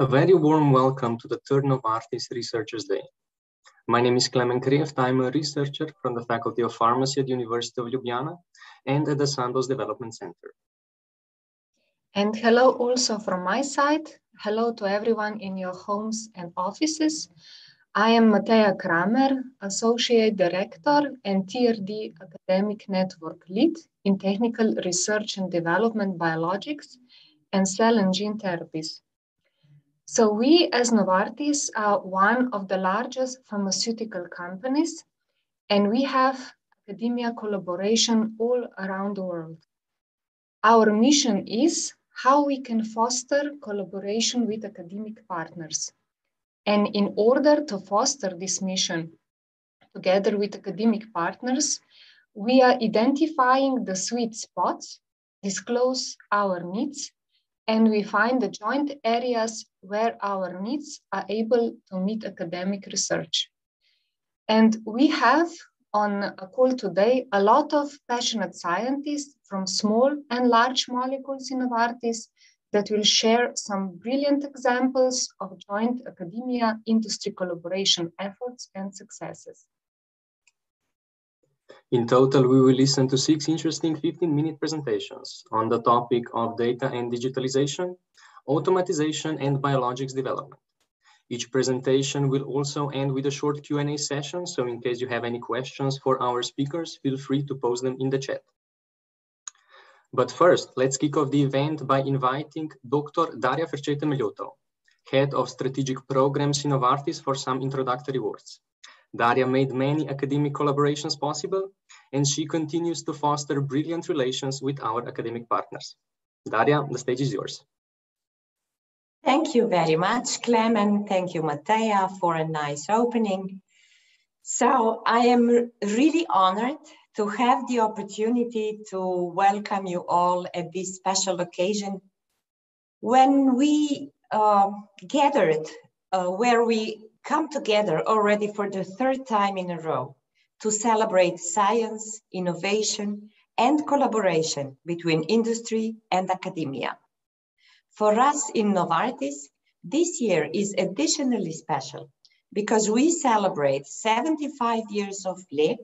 A very warm welcome to the third Novartis Researchers Day. My name is Klemen Kreft. I'm a researcher from the Faculty of Pharmacy at the University of Ljubljana and at the Sandoz Development Center. And hello also from my side. Hello to everyone in your homes and offices. I am Mateja Kramer, Associate Director and TRD Academic Network Lead in Technical Research and Development Biologics and Cell and Gene Therapies. So we as Novartis are one of the largest pharmaceutical companies and we have academia collaboration all around the world. Our mission is how we can foster collaboration with academic partners and in order to foster this mission, together with academic partners, we are identifying the sweet spots, disclose our needs, and we find the joint areas where our needs are able to meet academic research. And we have on a call today a lot of passionate scientists from small and large molecules in Novartis that will share some brilliant examples of joint academia industry collaboration efforts and successes. In total, we will listen to six interesting 15-minute presentations on the topic of data and digitalization, automatization, and biologics development. Each presentation will also end with a short Q&A session, so in case you have any questions for our speakers, feel free to post them in the chat. But first, let's kick off the event by inviting Dr. Daria Fercetă-Milioto, Head of Strategic Programs in Novartis for some introductory words. Daria made many academic collaborations possible, and she continues to foster brilliant relations with our academic partners. Daria, the stage is yours. Thank you very much, Klemen. Thank you, Mateja, for a nice opening. So I am really honored to have the opportunity to welcome you all at this special occasion when we uh, gathered, uh, where we come together already for the third time in a row to celebrate science, innovation, and collaboration between industry and academia. For us in Novartis, this year is additionally special because we celebrate 75 years of Lek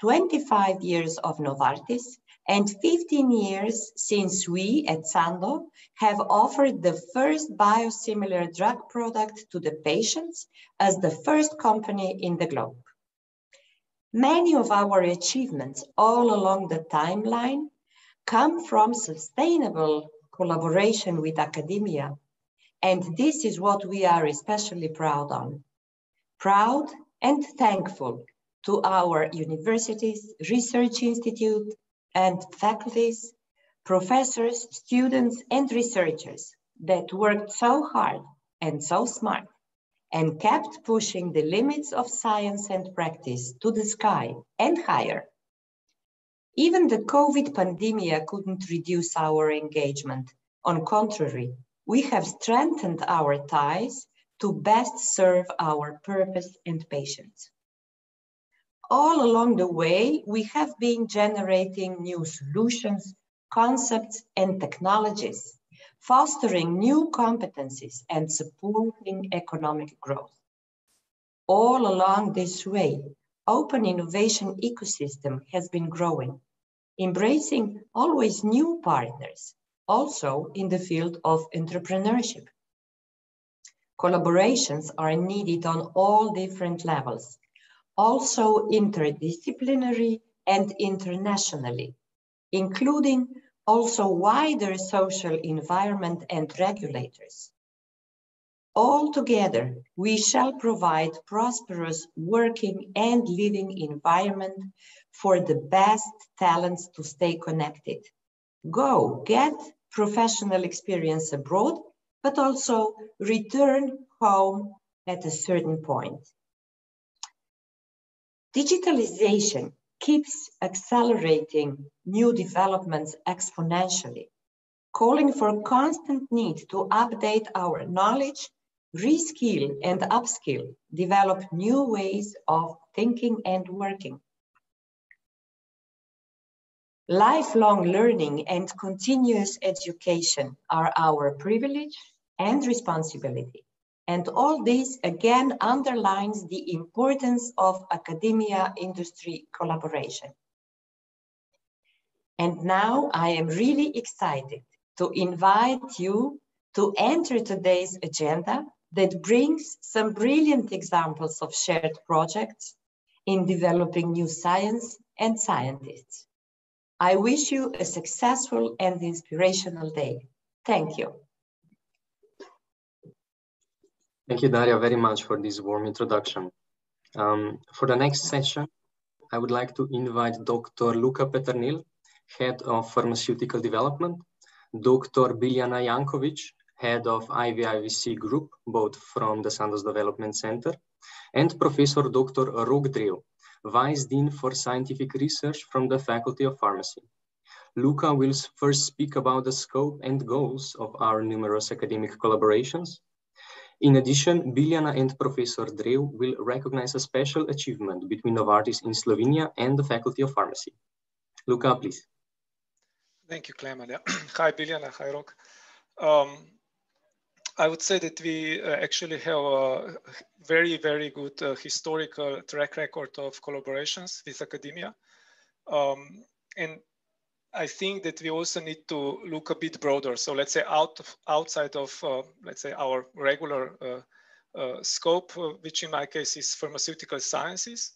25 years of Novartis and 15 years since we at Sandoz have offered the first biosimilar drug product to the patients as the first company in the globe. Many of our achievements all along the timeline come from sustainable collaboration with academia. And this is what we are especially proud on. Proud and thankful to our universities, research institute, and faculties, professors, students, and researchers that worked so hard and so smart and kept pushing the limits of science and practice to the sky and higher. Even the COVID pandemic couldn't reduce our engagement. On contrary, we have strengthened our ties to best serve our purpose and patients all along the way, we have been generating new solutions, concepts, and technologies, fostering new competencies and supporting economic growth. All along this way, open innovation ecosystem has been growing, embracing always new partners, also in the field of entrepreneurship. Collaborations are needed on all different levels, also interdisciplinary and internationally, including also wider social environment and regulators. Altogether, we shall provide prosperous working and living environment for the best talents to stay connected. Go get professional experience abroad, but also return home at a certain point. Digitalization keeps accelerating new developments exponentially, calling for constant need to update our knowledge, reskill and upskill, develop new ways of thinking and working. Lifelong learning and continuous education are our privilege and responsibility. And all this again underlines the importance of academia-industry collaboration. And now I am really excited to invite you to enter today's agenda that brings some brilliant examples of shared projects in developing new science and scientists. I wish you a successful and inspirational day. Thank you. Thank you, Daria, very much for this warm introduction. Um, for the next session, I would like to invite Dr. Luca Peternel, Head of Pharmaceutical Development, Dr. Biljana Jankovic, Head of IVIVC Group, both from the Sandoz Development Center, and Professor Dr. Rok Vice Dean for Scientific Research from the Faculty of Pharmacy. Luca will first speak about the scope and goals of our numerous academic collaborations. In addition, Biljana and Professor Drev will recognize a special achievement between Novartis in Slovenia and the Faculty of Pharmacy. Luca, please. Thank you, Klemen. hi, Biljana. Hi, Rok. Um, I would say that we uh, actually have a very, very good uh, historical track record of collaborations with academia. Um, and I think that we also need to look a bit broader. So let's say out of, outside of, uh, let's say, our regular uh, uh, scope, uh, which in my case is pharmaceutical sciences.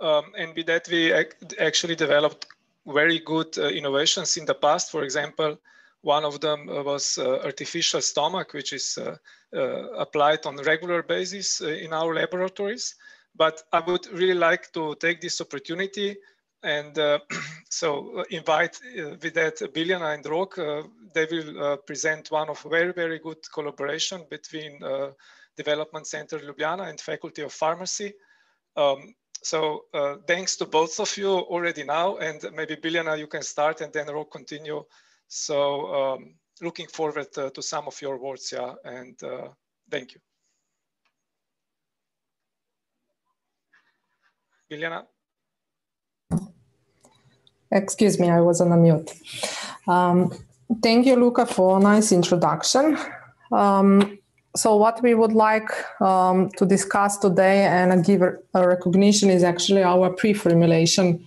Um, and with that, we ac actually developed very good uh, innovations in the past. For example, one of them was artificial stomach, which is applied on a regular basis in our laboratories. But I would really like to take this opportunity and uh, so invite uh, with that Biljana and Rok. Uh, they will present one of very, very good collaboration between Development Center Ljubljana and Faculty of Pharmacy. Um, so uh, thanks to both of you already now, and maybe Biljana, you can start and then Rok continue. So um, looking forward uh, to some of your words, yeah, and uh, thank you. Biljana? Excuse me, I was on a mute. Um, thank you, Luca, for a nice introduction. Um, so what we would like um, to discuss today and give a, recognition is actually our pre-formulation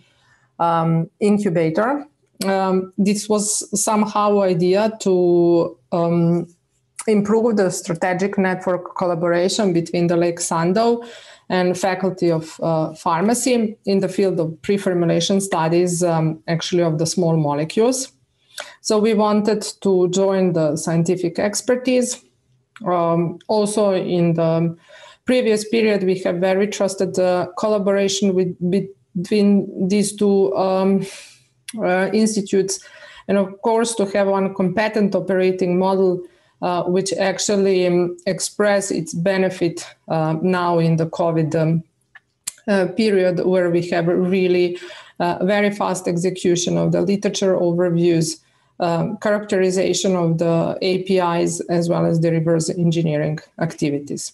um, incubator. Um, this was somehow idea to um, improve the strategic network collaboration between the Lek Sandoz and Faculty of uh, Pharmacy in the field of pre-formulation studies, um, actually of the small molecules. So we wanted to join the scientific expertise um, also, in the previous period, we have very trusted uh, collaboration with, between these two um, uh, institutes, and of course, to have one competent operating model. Uh, which actually um, express its benefit uh, now in the COVID um, uh, period, where we have really uh, very fast execution of the literature overviews, um, characterization of the APIs as well as the reverse engineering activities.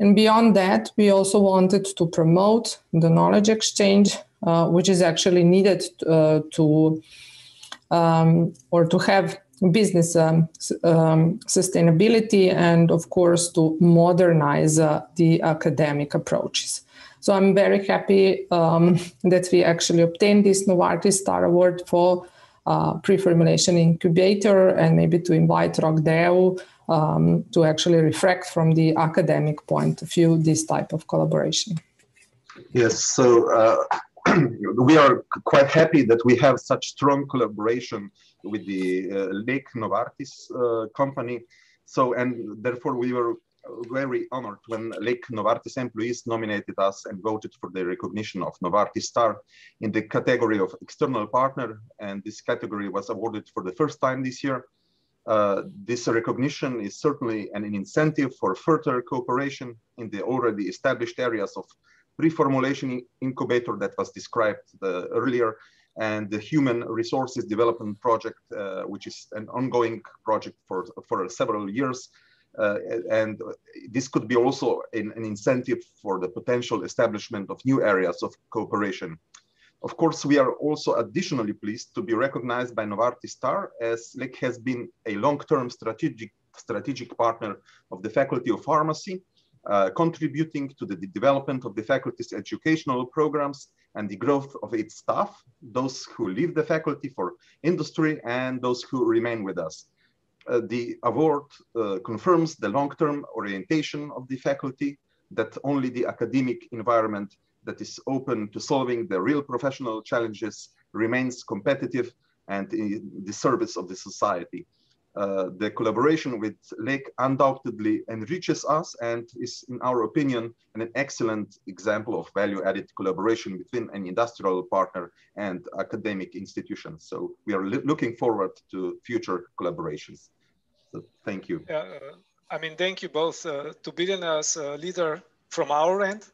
And beyond that, we also wanted to promote the knowledge exchange, uh, which is actually needed uh, to um, or to have business um, um, sustainability and, of course, to modernize uh, the academic approaches. So I'm very happy um, that we actually obtained this Novartis Star Award for uh, pre-formulation incubator and maybe to invite Rok Drev um, to actually reflect from the academic point of view this type of collaboration. Yes, so uh, we are quite happy that we have such strong collaboration with the uh, Lek Novartis uh, company. So, and therefore we were very honored when Lek Novartis employees nominated us and voted for the recognition of Novartis Star in the category of external partner. And this category was awarded for the first time this year. Uh, this recognition is certainly an incentive for further cooperation in the already established areas of pre-formulation incubator that was described uh, earlier and the human resources development project, uh, which is an ongoing project for, for several years uh, and this could be also an, an, incentive for the potential establishment of new areas of cooperation. Of course, we are also additionally pleased to be recognized by Novartis Star as Lek has been a long-term strategic strategic partner of the Faculty of Pharmacy, uh, contributing to the development of the faculty's educational programs and the growth of its staff, those who leave the faculty for industry and those who remain with us. Uh, the award uh, confirms the long-term orientation of the faculty that only the academic environment that is open to solving the real professional challenges remains competitive and in the service of the society. Uh, the collaboration with Lek undoubtedly enriches us and is, in our opinion, an excellent example of value-added collaboration between an industrial partner and academic institutions. So we are looking forward to future collaborations. So thank you. Uh, I mean, thank you both uh, to a leader from our end,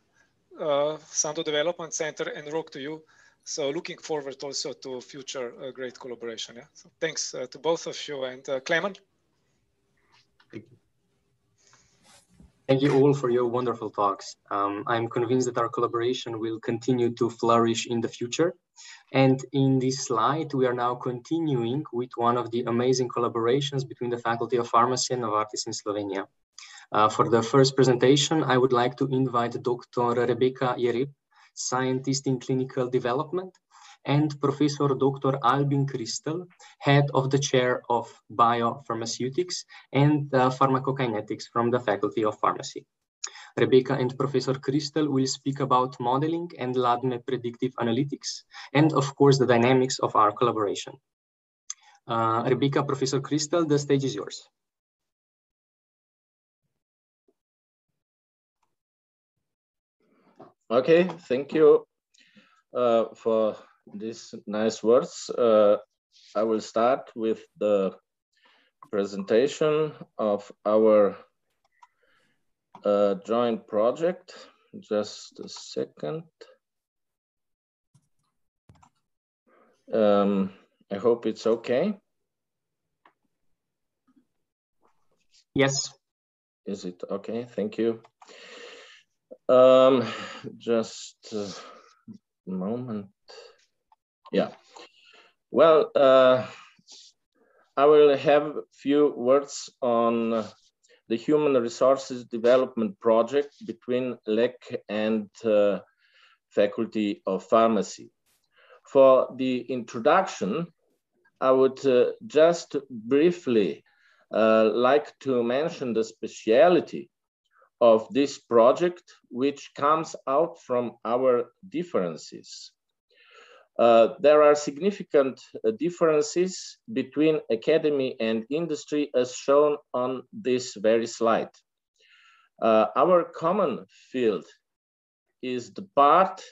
uh, Sandoz Development Center, and Rok to you so looking forward also to future uh, great collaboration. Yeah. So thanks uh, to both of you and uh, Klemen. Thank you. Thank you all for your wonderful talks. Um, I'm convinced that our collaboration will continue to flourish in the future. And in this slide, we are now continuing with one of the amazing collaborations between the Faculty of Pharmacy and Novartis in Slovenia. Uh, for the first presentation, I would like to invite Dr. Rebecca Jereb, scientist in clinical development, and Professor Dr. Albin Kristl, head of the chair of biopharmaceutics and uh, pharmacokinetics from the Faculty of Pharmacy. Rebecca and Professor Kristl will speak about modeling and LADME predictive analytics, and of course, the dynamics of our collaboration. Uh, Rebecca, Professor Kristl, the stage is yours. Okay, thank you uh, for these nice words. Uh, I will start with the presentation of our uh, joint project. Just a second. Um, I hope it's okay. Yes. Is it okay? Thank you. Um, just a moment. Yeah. Well, uh, I will have a few words on the Human Resources Development Project between Lek and uh, Faculty of Pharmacy. For the introduction, I would uh, just briefly uh, like to mention the speciality of this project, which comes out from our differences. Uh, there are significant uh, differences between academy and industry as shown on this very slide. Uh, our common field is the part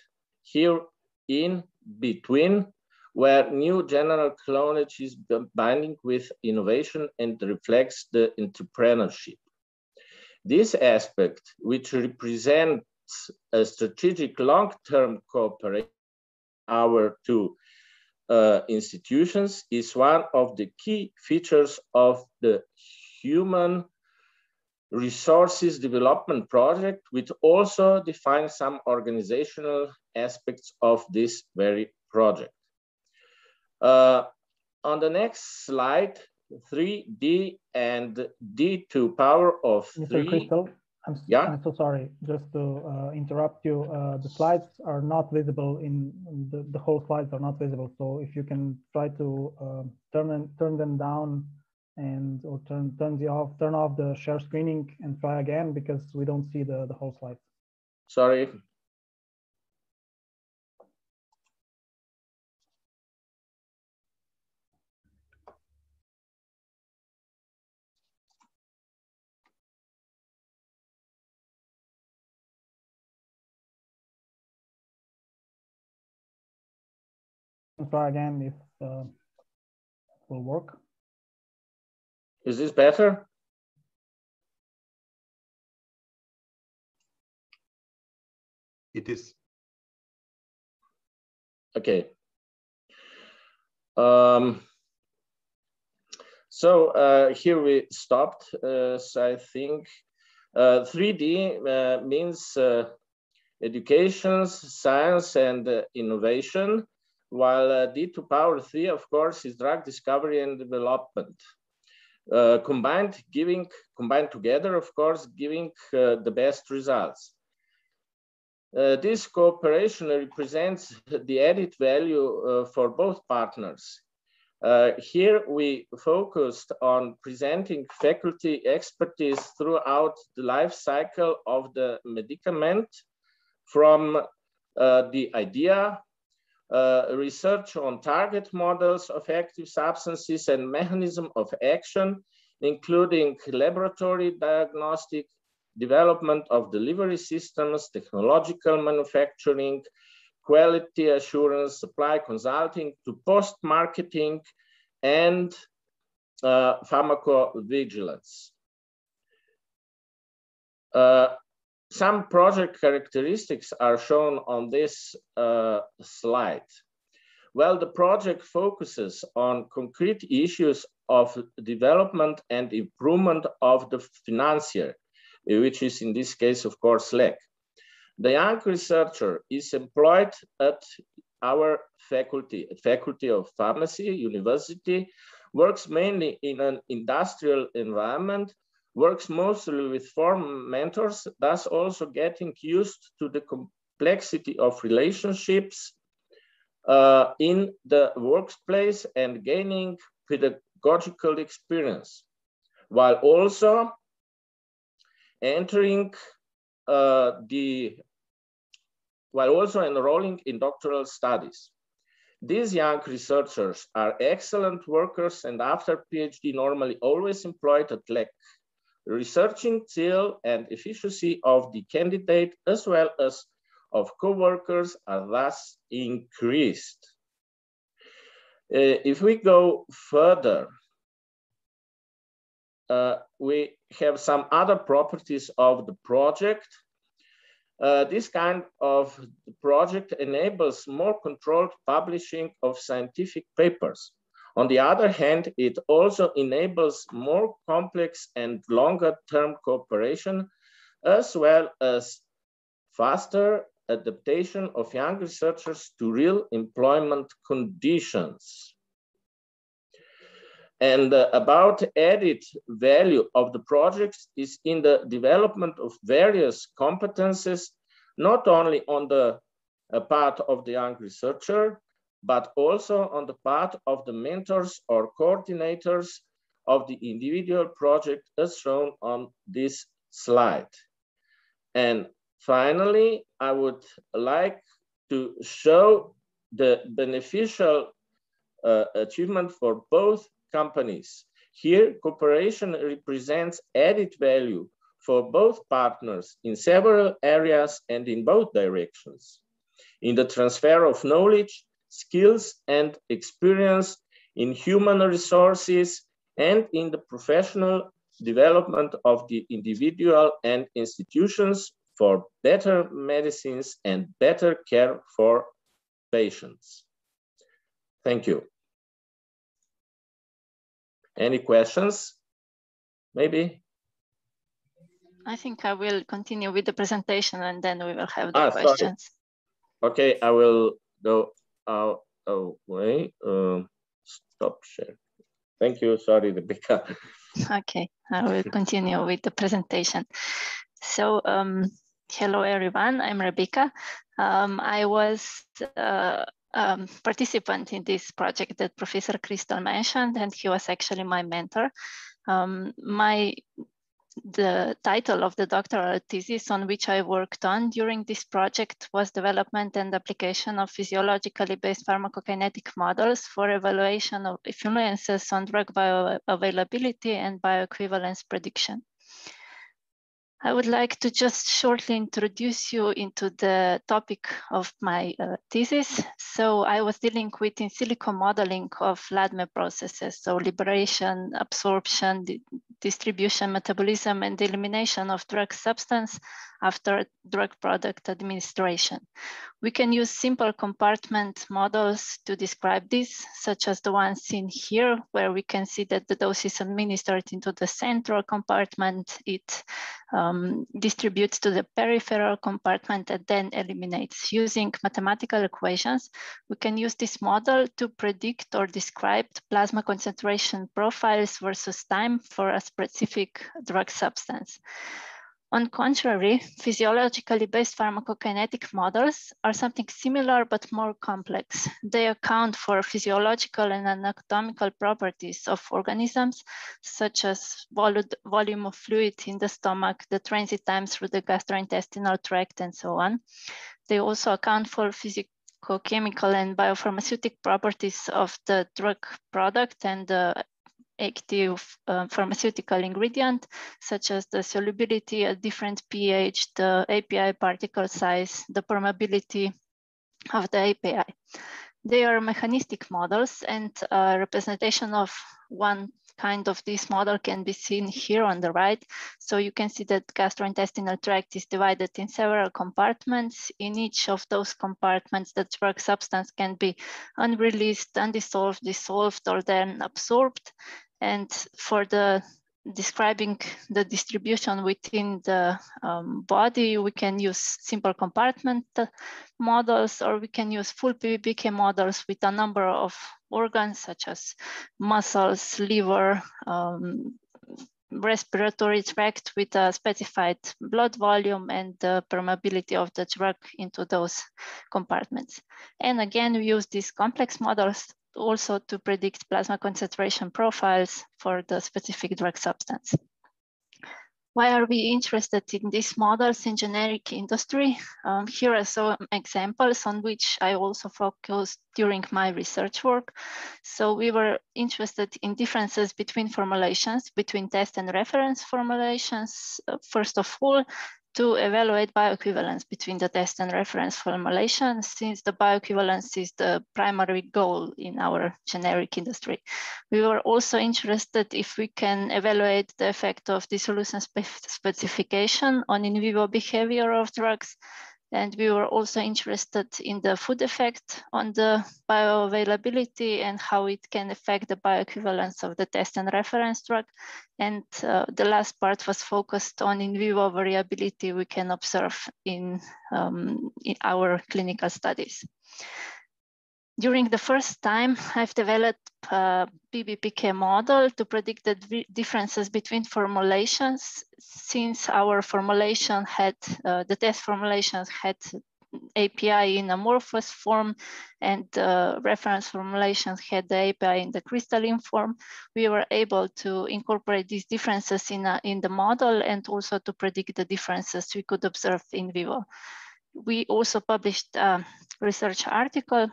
here in between where new general knowledge is binding with innovation and reflects the entrepreneurship. This aspect, which represents a strategic long-term cooperation our two uh, institutions, is one of the key features of the Human Resources Development Project, which also defines some organizational aspects of this very project. Uh, on the next slide, 3D and D to power of Mr. 3. Kristl, I'm, Yeah? I'm so sorry, just to uh, interrupt you. Uh, the slides are not visible in the, the whole slides are not visible. So if you can try to uh, turn them, turn them down and or turn turn the off turn off the share screening and try again because we don't see the the whole slide. Sorry. Try again if uh, it will work. Is this better? It is. Okay. Um, so uh, here we stopped. Uh, so I think uh, 3D uh, means uh, education, science, and uh, innovation, while D to power 3, of course, is drug discovery and development. uh, combined giving combined together, of course, giving uh, the best results. Uh, this cooperation represents the added value uh, for both partners. Uh, here we focused on presenting faculty expertise throughout the life cycle of the medicament from uh, the idea uh, research on target models of active substances and mechanism of action, including laboratory diagnostic, development of delivery systems, technological manufacturing, quality assurance, supply consulting to post-marketing and uh, pharmacovigilance. Uh, some project characteristics are shown on this uh, slide. Well, the project focuses on concrete issues of development and improvement of the financier, which is in this case, of course, Lek. The young researcher is employed at our faculty, Faculty of Pharmacy, University, works mainly in an industrial environment works mostly with form mentors, thus also getting used to the complexity of relationships uh, in the workplace and gaining pedagogical experience, while also entering uh, the, while also enrolling in doctoral studies. These young researchers are excellent workers and after PhD normally always employed at researching skill and efficiency of the candidate as well as of co-workers are thus increased. Uh, if we go further, uh, we have some other properties of the project. Uh, this kind of project enables more controlled publishing of scientific papers. On the other hand, it also enables more complex and longer term cooperation, as well as faster adaptation of young researchers to real employment conditions. And uh, about added value of the projects is in the development of various competences, not only on the uh, part of the young researcher, but also on the part of the mentors or coordinators of the individual project as shown on this slide. And finally, I would like to show the beneficial uh, achievement for both companies. Here, cooperation represents added value for both partners in several areas and in both directions. In the transfer of knowledge, skills and experience in human resources and in the professional development of the individual and institutions for better medicines and better care for patients. Thank you. Any questions? Maybe? I think I will continue with the presentation and then we will have the ah, questions. Sorry. Okay, I will go out away. Um, stop share. Thank you. Sorry, Rebecca. Okay, I will continue with the presentation. So, um, hello everyone. I'm Rebecca. Um, I was uh, um, participant in this project that Professor Kristl mentioned, and he was actually my mentor. Um, my the title of the doctoral thesis on which I worked on during this project was development and application of physiologically based pharmacokinetic models for evaluation of influences on drug bioavailability and bioequivalence prediction. I would like to just shortly introduce you into the topic of my uh, thesis. So I was dealing with in silico modeling of LADME processes, so liberation, absorption, distribution, metabolism, and elimination of drug substance after drug product administration. We can use simple compartment models to describe this, such as the one seen here, where we can see that the dose is administered into the central compartment, it um, distributes to the peripheral compartment and then eliminates. Using mathematical equations, we can use this model to predict or describe plasma concentration profiles versus time for a specific drug substance. On contrary, physiologically based pharmacokinetic models are something similar but more complex. They account for physiological and anatomical properties of organisms, such as vol volume of fluid in the stomach, the transit time through the gastrointestinal tract, and so on. They also account for physicochemical and biopharmaceutic properties of the drug product and the active uh, pharmaceutical ingredient, such as the solubility at different pH, the API particle size, the permeability of the API. They are mechanistic models and a representation of one kind of this model can be seen here on the right. So you can see that gastrointestinal tract is divided in several compartments. In each of those compartments, the drug substance can be unreleased, undissolved, dissolved, or then absorbed. And for the describing the distribution within the um, body, we can use simple compartment models or we can use full PBPK models with a number of organs such as muscles, liver, um, respiratory tract with a specified blood volume and the permeability of the drug into those compartments. And again, we use these complex models also to predict plasma concentration profiles for the specific drug substance. Why are we interested in these models in generic industry? Um, here are some examples on which I also focused during my research work. So we were interested in differences between formulations, between test and reference formulations. Uh, first of all, to evaluate bioequivalence between the test and reference formulation, since the bioequivalence is the primary goal in our generic industry. We were also interested if we can evaluate the effect of dissolution specification on in vivo behavior of drugs and we were also interested in the food effect on the bioavailability and how it can affect the bioequivalence of the test and reference drug. And uh, the last part was focused on in vivo variability we can observe in, um, in our clinical studies. During the first time, I've developed a PBPK model to predict the differences between formulations since our formulation had, uh, the test formulations had API in amorphous form and uh, reference formulations had the API in the crystalline form, we were able to incorporate these differences in, a, in the model and also to predict the differences we could observe in vivo. We also published a research article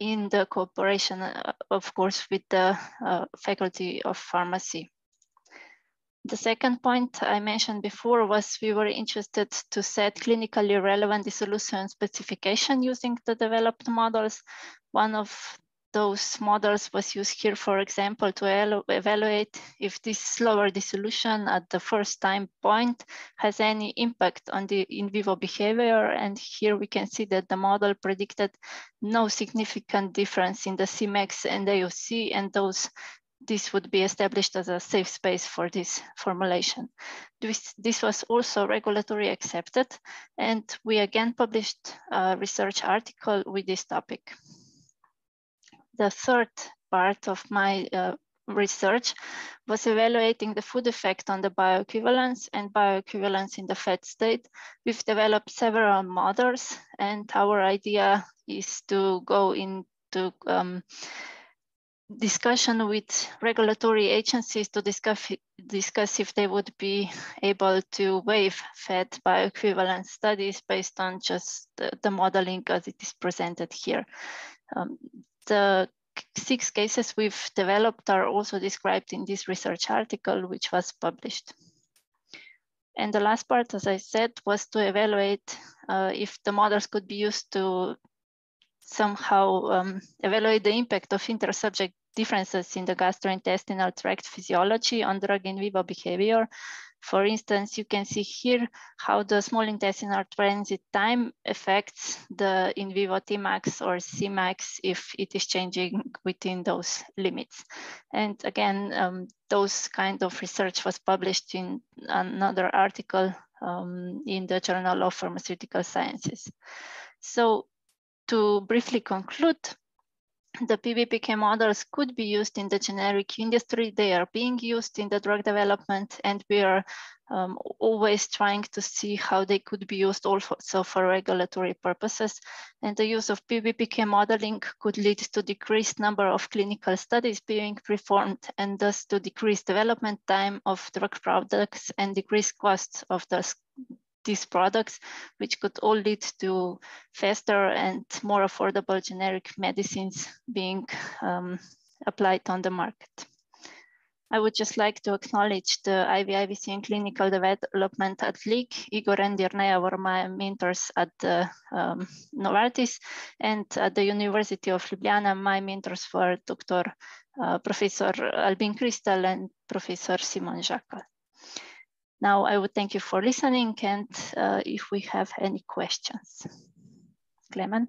in the cooperation, uh, of course, with the uh, Faculty of Pharmacy. The second point I mentioned before was we were interested to set clinically relevant dissolution specification using the developed models. One of those models was used here, for example, to evaluate if this slower dissolution at the first time point has any impact on the in vivo behavior. And here we can see that the model predicted no significant difference in the Cmax and AUC, and those this would be established as a safe space for this formulation. This, this was also regulatory accepted, and we again published a research article with this topic the third part of my uh, research was evaluating the food effect on the bioequivalence and bioequivalence in the fed state. We've developed several models and our idea is to go into um, discussion with regulatory agencies to discuss, discuss if they would be able to waive fed bioequivalence studies based on just the, the modeling as it is presented here. Um, the six cases we've developed are also described in this research article, which was published. And the last part, as I said, was to evaluate uh, if the models could be used to somehow um, evaluate the impact of intersubject differences in the gastrointestinal tract physiology on drug in vivo behavior. For instance, you can see here how the small intestinal transit time affects the in vivo Tmax or Cmax if it is changing within those limits. And again, um, those kind of research was published in another article um, in the Journal of Pharmaceutical Sciences. So to briefly conclude, the PBPK models could be used in the generic industry. They are being used in the drug development, and we are um, always trying to see how they could be used also for regulatory purposes. And the use of PBPK modeling could lead to decreased number of clinical studies being performed and thus to decrease development time of drug products and decrease costs of the these products, which could all lead to faster and more affordable generic medicines being um, applied on the market. I would just like to acknowledge the IVIVC and clinical development at Lek. Igor and Irnea were my mentors at the, um, Novartis and at the University of Ljubljana, my mentors were Dr. Uh, Professor Albin Kristl and Professor Simon Žakelj. Now I would thank you for listening and uh, if we have any questions. Klemen?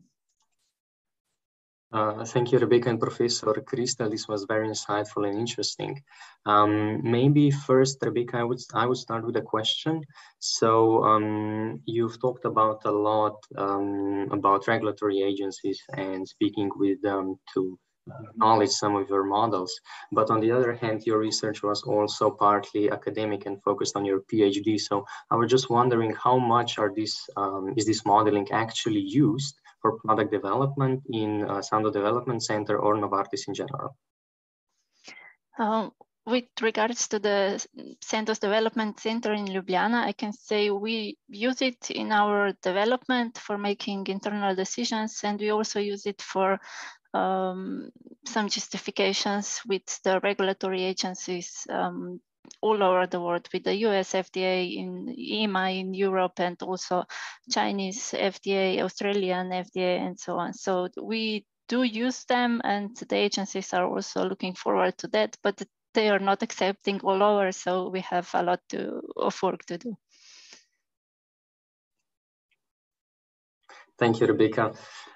Uh, thank you, Rebecca and Professor Kristl. This was very insightful and interesting. Um, maybe first, Rebecca, I would I would start with a question. So um, you've talked about a lot um, about regulatory agencies and speaking with them to acknowledge some of your models. But on the other hand, your research was also partly academic and focused on your PhD. So I was just wondering how much are this, um, is this modeling actually used for product development in uh, Sandoz Development Center or Novartis in general? Um, with regards to the Sandoz Development Center in Ljubljana, I can say we use it in our development for making internal decisions, and we also use it for um, some justifications with the regulatory agencies um, all over the world with the US FDA in EMA in Europe and also Chinese FDA, Australian FDA and so on. So we do use them and the agencies are also looking forward to that, but they are not accepting all over. So we have a lot to, of work to do. Thank you, Rebecca.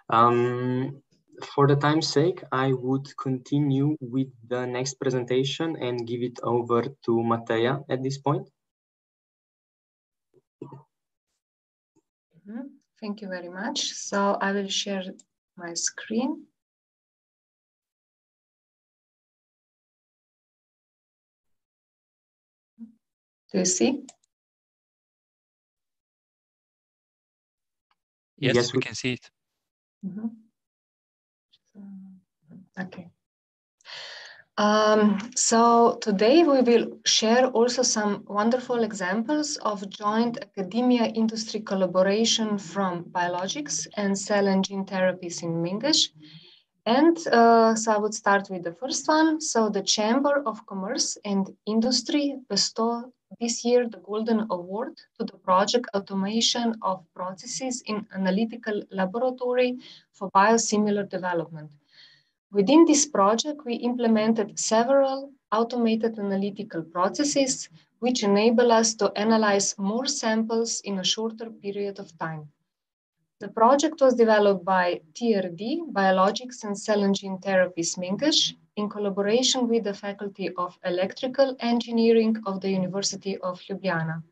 Um, for the time's sake, I would continue with the next presentation and give it over to Mateja at this point. Mm -hmm. Thank you very much. So I will share my screen. Do you see? Yes, yes we, we can see it. Mm -hmm. Okay. Um, so today we will share also some wonderful examples of joint academia industry collaboration from biologics and cell and gene therapies in Mengeš. And uh, so I would start with the first one. So the Chamber of Commerce and Industry bestowed this year the Golden Award to the project Automation of Processes in Analytical Laboratory for Biosimilar Development. Within this project, we implemented several automated analytical processes which enable us to analyze more samples in a shorter period of time. The project was developed by TRD, Biologics and Cell and Gene Therapies Mengeš, in collaboration with the Faculty of Electrical Engineering of the University of Ljubljana.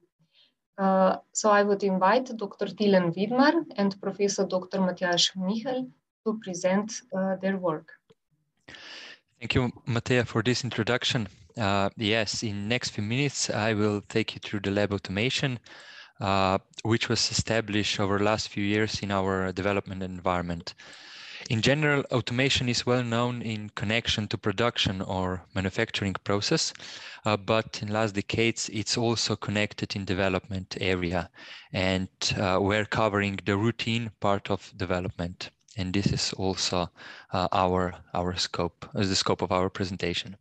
Uh, so I would invite Dr. Tilen Vidmar and Professor Dr. Matjaž Mihelj to present uh, their work. Thank you, Mateja, for this introduction. Uh, yes, in next few minutes, I will take you through the lab automation, uh, which was established over last few years in our development environment. In general, automation is well known in connection to production or manufacturing process, uh, but in last decades, it's also connected in development area, and uh, we're covering the routine part of development and this is also uh, our our scope as uh, the scope of our presentation.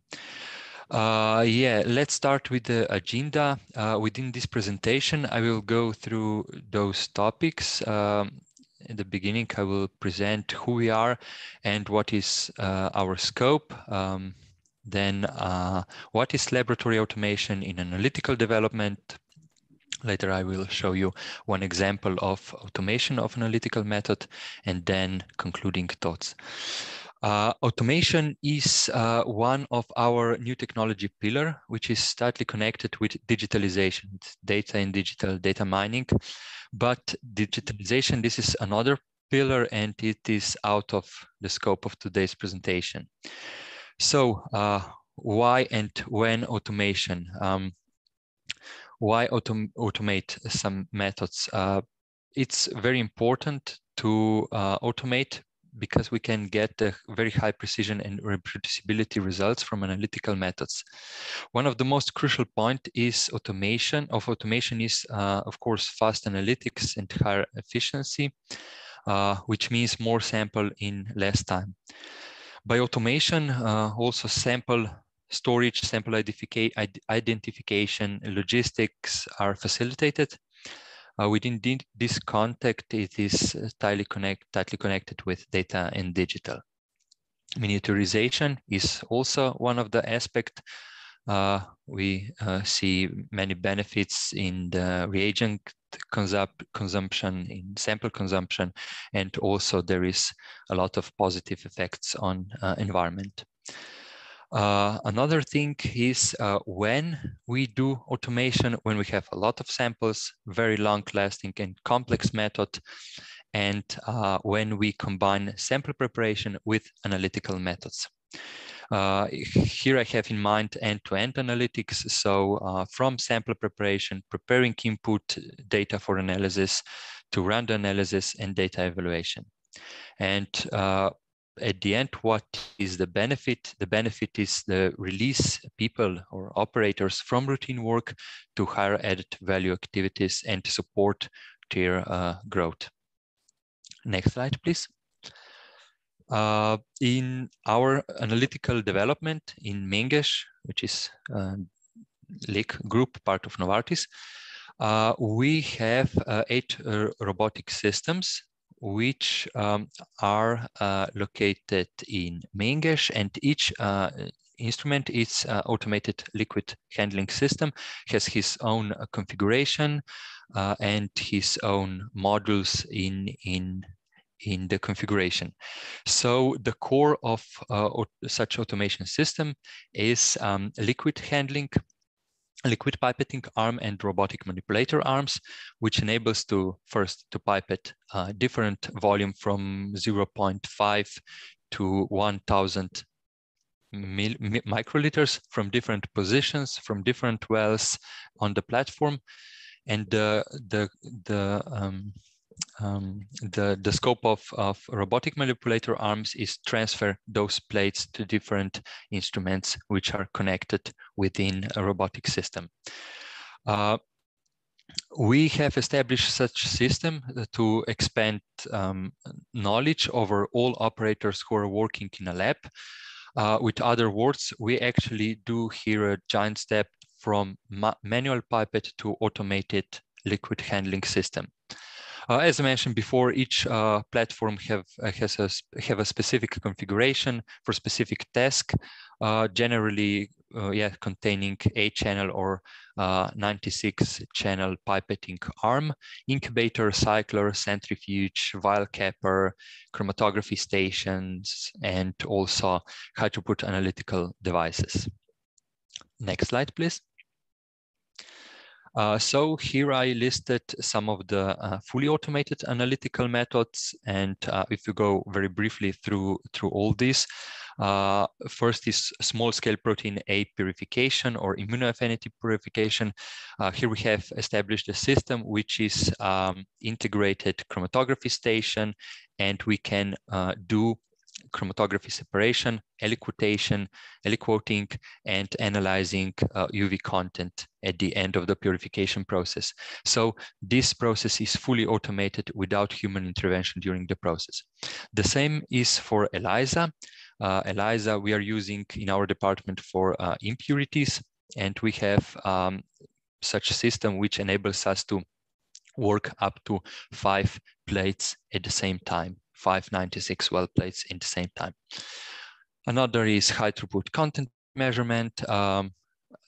Uh, yeah, let's start with the agenda. Uh, within this presentation, I will go through those topics um, in the beginning, I will present who we are and what is uh, our scope. Um, then uh, what is laboratory automation in analytical development? Later, I will show you one example of automation of analytical method and then concluding thoughts. Uh, automation is uh, one of our new technology pillar, which is tightly connected with digitalization, data and digital data mining. But digitalization, this is another pillar and it is out of the scope of today's presentation. So uh, why and when automation? Um, why autom automate some methods? Uh, it's very important to uh, automate because we can get very high precision and reproducibility results from analytical methods. One of the most crucial point is automation of automation is uh, of course fast analytics and higher efficiency, uh, which means more sample in less time. By automation, uh, also sample storage, sample identification, logistics are facilitated uh, within this context, it is tightly, connect, tightly connected with data and digital. Miniaturization is also one of the aspects. Uh, we uh, see many benefits in the reagent consumption, in sample consumption, and also there is a lot of positive effects on uh, environment. Uh, another thing is uh, when we do automation, when we have a lot of samples, very long lasting and complex method, and uh, when we combine sample preparation with analytical methods. Uh, here I have in mind end-to-end -end analytics. So uh, from sample preparation, preparing input data for analysis to run the analysis and data evaluation. And uh, at the end, what is the benefit? The benefit is the release people or operators from routine work to higher added value activities and to support their uh, growth. Next slide, please. Uh, in our analytical development in Mengeš, which is uh, Lek group, part of Novartis, uh, we have uh, eight uh, robotic systems which um, are uh, located in Mengeš and each uh, instrument is uh, automated liquid handling system has his own uh, configuration uh, and his own modules in in in the configuration. So the core of such automation system is um, liquid handling liquid pipetting arm and robotic manipulator arms, which enables to first to pipette uh, different volume from 0.5 to 1000 microliters from different positions, from different wells on the platform. And uh, the, the um, um, the, the scope of, of robotic manipulator arms is transfer those plates to different instruments which are connected within a robotic system. Uh, we have established such system to expand um, knowledge over all operators who are working in a lab. Uh, with other words, we actually do here a giant step from ma manual pipette to automated liquid handling system. Uh, as I mentioned before, each uh, platform have uh, has a have a specific configuration for specific task, generally yeah, containing a channel or 96 channel pipetting arm, incubator, cycler, centrifuge, vial capper, chromatography stations, and also high throughput analytical devices. Next slide, please. Uh, so here I listed some of the uh, fully automated analytical methods. And uh, if you go very briefly through, through all these, uh, first is small scale protein A purification or immunoaffinity purification. Uh, here we have established a system which is um, integrated chromatography station and we can uh, do chromatography separation, aliquotation, aliquoting, and analyzing uh, UV content at the end of the purification process. So this process is fully automated without human intervention during the process. The same is for ELISA. Uh, ELISA we are using in our department for uh, impurities, and we have um, such a system which enables us to work up to five plates at the same time, 596 well plates in the same time. Another is high throughput content measurement. Um,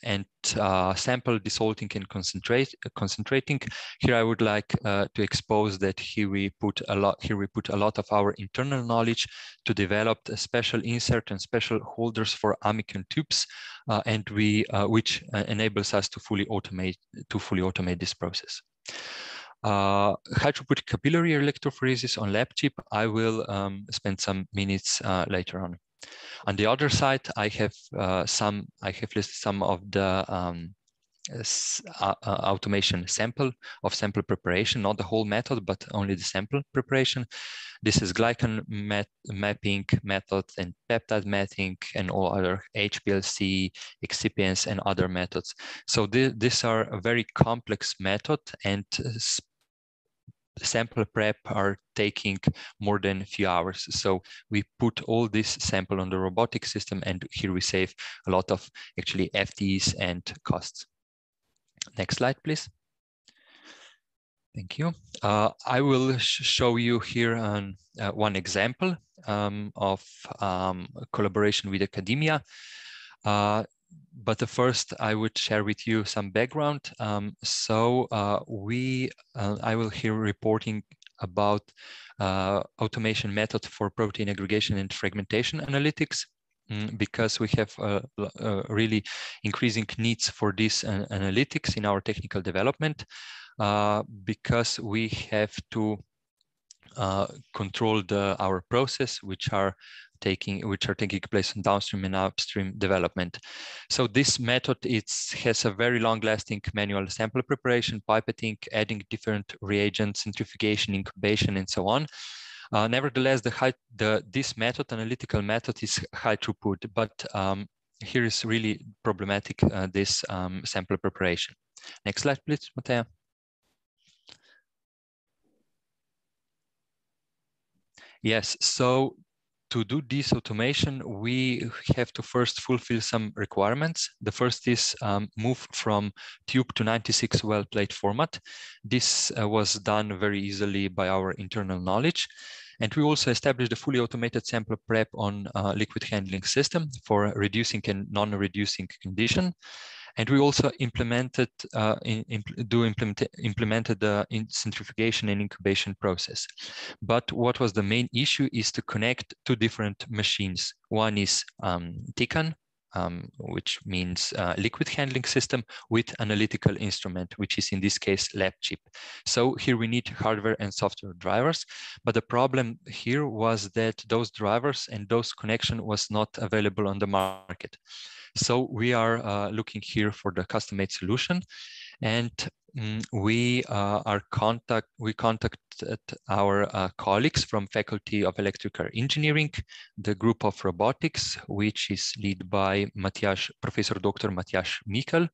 and uh, sample desalting and concentrate concentrating. Here I would like uh, to expose that here we put a lot here we put a lot of our internal knowledge to develop a special insert and special holders for amicon tubes, uh, and we uh, which uh, enables us to fully automate to fully automate this process. Uh, throughput capillary electrophoresis on lab chip. I will um, spend some minutes later on. On the other side, I have uh, some, I have listed some of the um, uh, uh, automation sample of sample preparation, not the whole method, but only the sample preparation. This is glycan mapping method and peptide mapping and all other HPLC, excipients and other methods. So th these are a very complex method and sample prep are taking more than a few hours. So we put all this sample on the robotic system and here we save a lot of actually FTEs and costs. Next slide, please. Thank you. Uh, I will sh show you here on, uh, one example um, of um, collaboration with academia. Uh, but the first I would share with you some background. Um, so uh, we, uh, I will hear reporting about uh, automation method for protein aggregation and fragmentation analytics mm, because we have uh, uh, really increasing needs for this uh, analytics in our technical development because we have to control the, our process, which are taking which are taking place in downstream and upstream development. So this method it's, has a very long-lasting manual sample preparation, pipetting, adding different reagents, centrifugation, incubation, and so on. Uh, nevertheless, the, high, the this method, analytical method, is high throughput, but um, here is really problematic uh, this um, sample preparation. Next slide, please, Mateja. Yes, so to do this automation, we have to first fulfill some requirements. The first is um, move from tube to 96 well plate format. This uh, was done very easily by our internal knowledge. And we also established a fully automated sample prep on uh, liquid handling system for reducing and non-reducing condition. And we also implemented, uh, in, do implement, implemented the centrifugation and incubation process. But what was the main issue is to connect two different machines. One is um, um, which means uh, liquid handling system with analytical instrument, which is in this case lab chip. So here we need hardware and software drivers, but the problem here was that those drivers and those connection was not available on the market. So we are uh, looking here for the custom-made solution. And mm, we uh, are contact we contacted our uh, colleagues from Faculty of Electrical Engineering, the group of robotics, which is led by Professor Dr. Matjaž Mihelj.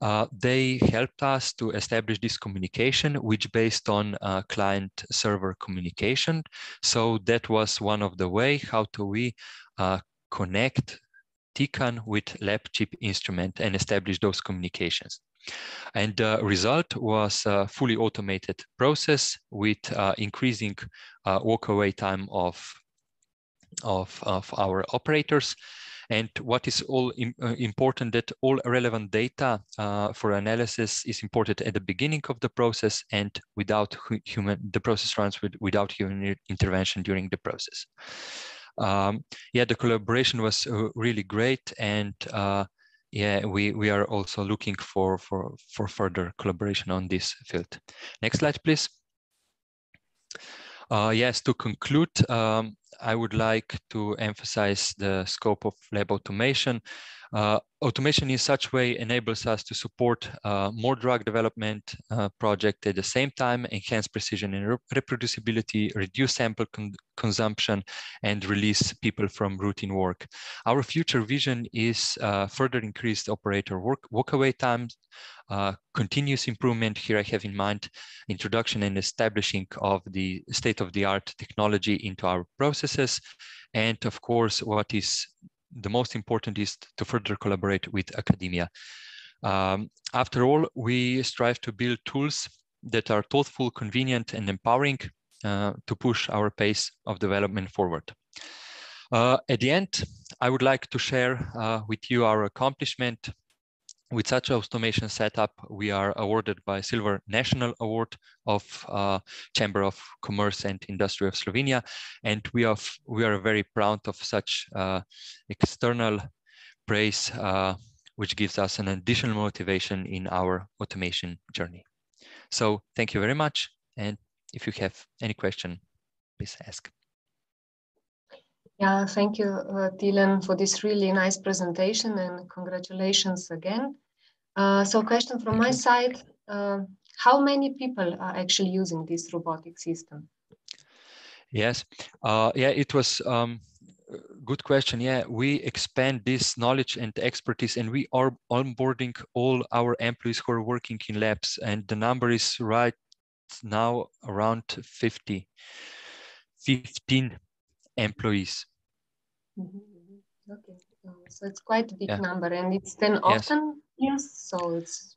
Uh, they helped us to establish this communication, which based on uh, client-server communication. So that was one of the way how to we uh, connect Tecan with lab chip instrument and establish those communications. And the result was a fully automated process with uh, increasing uh, walkaway time of, of, of our operators. And what is all uh, important that all relevant data uh, for analysis is imported at the beginning of the process and without human, the process runs with, without human intervention during the process um, yeah, the collaboration was uh, really great, and uh, yeah, we we are also looking for for for further collaboration on this field. Next slide, please. Uh, yes, to conclude, um, I would like to emphasize the scope of lab automation. Uh, automation in such way enables us to support uh, more drug development uh, project at the same time, enhance precision and re reproducibility, reduce sample con consumption, and release people from routine work. Our future vision is uh, further increased operator work walkaway times, uh, continuous improvement. Here I have in mind introduction and establishing of the state-of-the-art technology into our processes, and of course, what is the most important is to further collaborate with academia. Um, after all, we strive to build tools that are thoughtful, convenient, and empowering uh, to push our pace of development forward. Uh, at the end, I would like to share uh, with you our accomplishment with such automation setup, we are awarded by Silver National Award of uh, Chamber of Commerce and Industry of Slovenia, and we are we are very proud of such uh, external praise, uh, which gives us an additional motivation in our automation journey. So thank you very much, and if you have any question, please ask. Yeah, thank you, uh, Tilen, for this really nice presentation and congratulations again. Uh, so question from my side, uh, how many people are actually using this robotic system? Yes, uh, yeah, it was um, good question. Yeah, we expand this knowledge and expertise and we are onboarding all our employees who are working in labs and the number is right now around 50, 15 employees. Mm -hmm. Okay, so it's quite a big yeah. number, and it's then often yes. used. So it's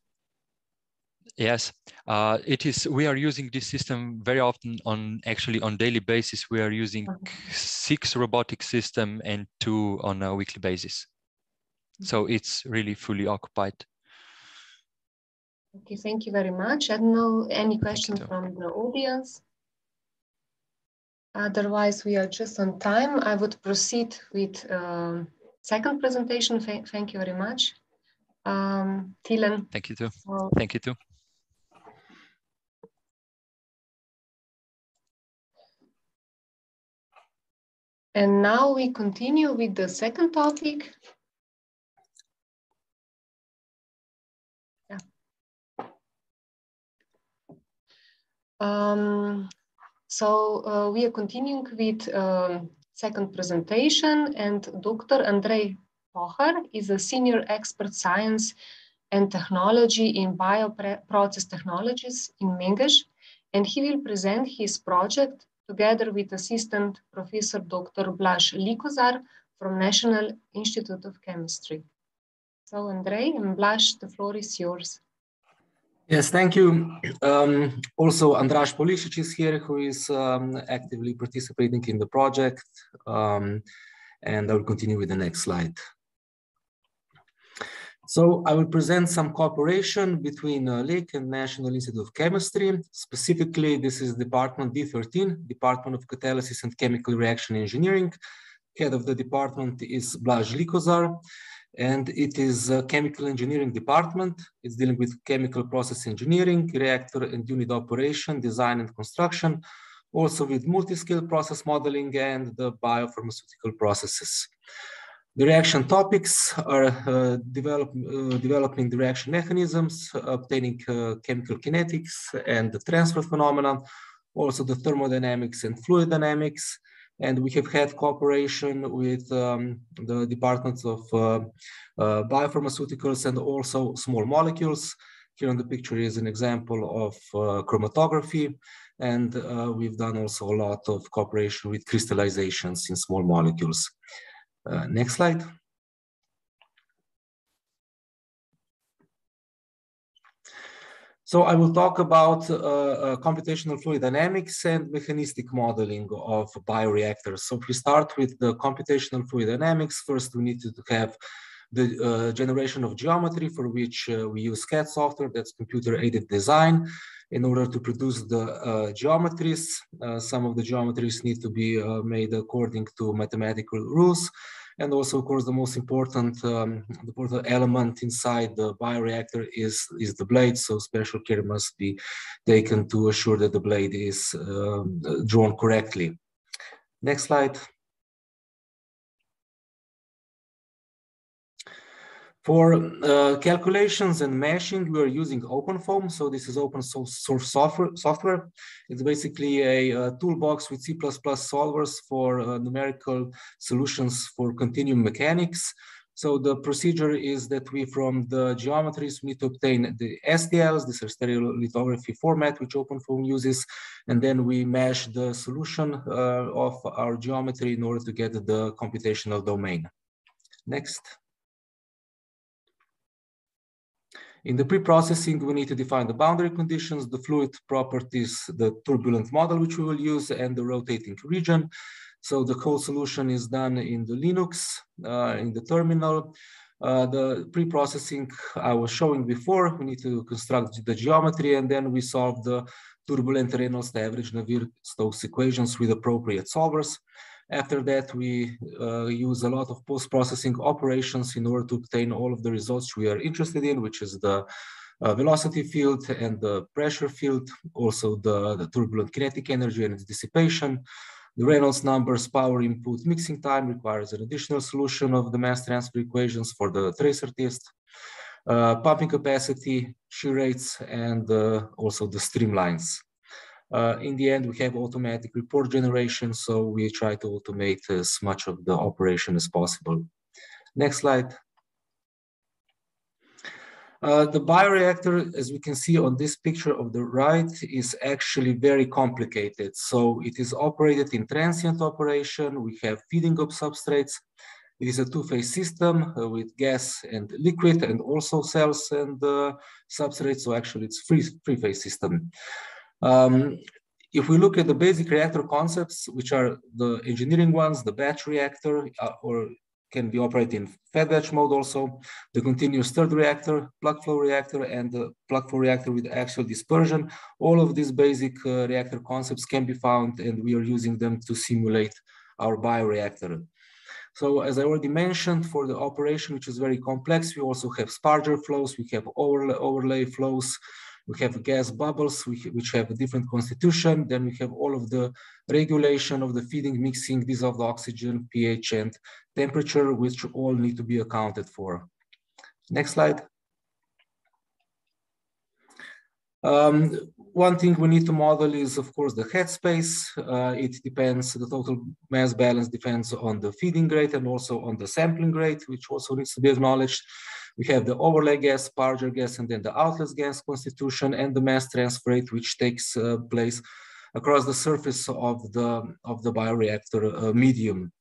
yes, uh, it is. We are using this system very often on actually on daily basis. We are using okay. six robotic system and two on a weekly basis. So mm-hmm. it's really fully occupied. Okay, thank you very much. I don't know any questions from the audience. Otherwise, we are just on time. I would proceed with um, second presentation. Th thank you very much. Um, Tilen. Thank you too. So, thank you too. And now we continue with the second topic. Yeah. Um, so uh, we are continuing with um, second presentation and Dr. Andrei Pohar is a senior expert science and technology in bioprocess technologies in Mengeš, and he will present his project together with assistant Professor Dr. Blaž Likozar from National Institute of Chemistry. So Andrei and Blaž, the floor is yours. Yes, thank you. Um, also, Andras Polisic is here, who is um, actively participating in the project. Um, and I will continue with the next slide. So I will present some cooperation between uh, and National Institute of Chemistry. Specifically, this is Department D13, Department of Catalysis and Chemical Reaction Engineering. Head of the department is Blaž Likozar and it is a chemical engineering department. It's dealing with chemical process engineering, reactor and unit operation, design and construction, also with multi-scale process modeling and the biopharmaceutical processes. The reaction topics are uh, develop, uh, developing the reaction mechanisms, obtaining uh, chemical kinetics and the transfer phenomenon, also the thermodynamics and fluid dynamics, and we have had cooperation with um, the departments of uh, uh, biopharmaceuticals and also small molecules. Here on the picture is an example of uh, chromatography, and uh, we've done also a lot of cooperation with crystallizations in small molecules. Uh, next slide. So I will talk about uh, uh, computational fluid dynamics and mechanistic modeling of bioreactors. So if we start with the computational fluid dynamics, first we need to have the uh, generation of geometry for which uh, we use CAD software, that's computer aided design, in order to produce the uh, geometries. Uh, some of the geometries need to be made according to mathematical rules. And also, of course, the most important, um, important element inside the bioreactor is, is the blade. So special care must be taken to assure that the blade is uh, drawn correctly. Next slide. For uh, calculations and meshing, we are using OpenFOAM. So this is open source software. software. It's basically a, a toolbox with C++ solvers for uh, numerical solutions for continuum mechanics. So the procedure is that we, from the geometries, we need to obtain the STLs, this is stereolithography format, which OpenFOAM uses, and then we mesh the solution uh, of our geometry in order to get the computational domain. Next. In the pre-processing, we need to define the boundary conditions, the fluid properties, the turbulent model, which we will use, and the rotating region. So the whole solution is done in the Linux, uh, in the terminal. Uh, the pre-processing I was showing before, we need to construct the geometry and then we solve the turbulent Reynolds average Navier-Stokes equations with appropriate solvers. After that, we uh, use a lot of post-processing operations in order to obtain all of the results we are interested in, which is the uh, velocity field and the pressure field, also the, the turbulent kinetic energy and its dissipation, the Reynolds numbers power input mixing time requires an additional solution of the mass transfer equations for the tracer test, uh, pumping capacity, shear rates, and uh, also the streamlines. Uh, in the end, we have automatic report generation, so we try to automate as much of the operation as possible. Next slide. Uh, the bioreactor, as we can see on this picture of the right, is actually very complicated. So it is operated in transient operation. We have feeding of substrates. It is a two-phase system uh, with gas and liquid and also cells and uh, substrates. So actually it's free, free-phase system. Um, if we look at the basic reactor concepts, which are the engineering ones, the batch reactor, uh, or can be operated in fed batch mode also, the continuous stirred reactor, plug flow reactor, and the plug flow reactor with axial dispersion. All of these basic uh, reactor concepts can be found and we are using them to simulate our bioreactor. So as I already mentioned, for the operation, which is very complex, we also have sparger flows, we have overlay, overlay flows, we have gas bubbles, which have a different constitution. Then we have all of the regulation of the feeding, mixing, dissolved oxygen, pH, and temperature, which all need to be accounted for. Next slide. Um, one thing we need to model is, of course, the headspace. Uh, it depends, the total mass balance depends on the feeding rate and also on the sampling rate, which also needs to be acknowledged. We have the overlay gas, sparger gas, and then the outlet gas constitution and the mass transfer rate, which takes uh, place across the surface of the, of the bioreactor uh, medium.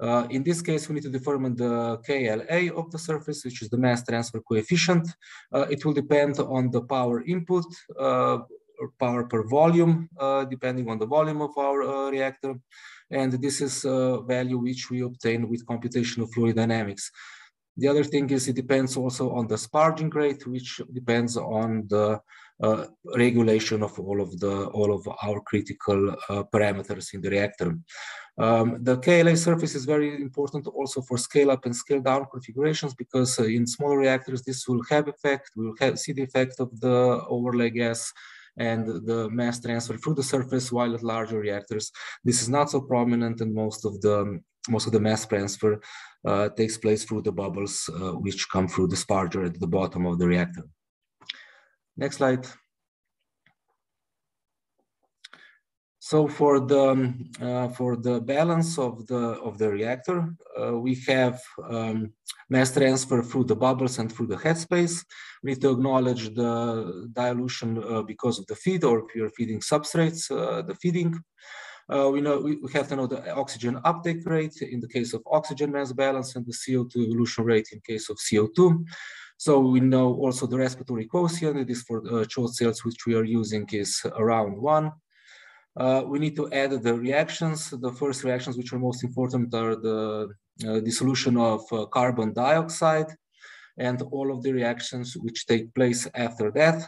Uh, in this case, we need to determine the KLA of the surface, which is the mass transfer coefficient. Uh, it will depend on the power input uh, or power per volume, uh, depending on the volume of our reactor. And this is a value which we obtain with computational fluid dynamics. The other thing is it depends also on the sparging rate, which depends on the uh, regulation of all of the all of our critical uh, parameters in the reactor. Um, the KLA surface is very important also for scale up and scale down configurations because uh, in smaller reactors this will have effect. We will have, see the effect of the overlay gas and the mass transfer through the surface while at larger reactors this is not so prominent and most of the most of the mass transfer takes place through the bubbles uh, which come through the sparger at the bottom of the reactor. Next slide. So for the um, uh, for the balance of the of the reactor, uh, we have um, mass transfer through the bubbles and through the headspace. We need to acknowledge the dilution uh, because of the feed or pure feeding substrates, uh, the feeding. Uh, we know we, we have to know the oxygen uptake rate in the case of oxygen mass balance and the CO2 evolution rate in case of CO2. So we know also the respiratory quotient. It is for uh, CHO cells, which we are using is around one. Uh, we need to add the reactions. The first reactions, which are most important, are the uh, dissolution of uh, carbon dioxide and all of the reactions which take place after that.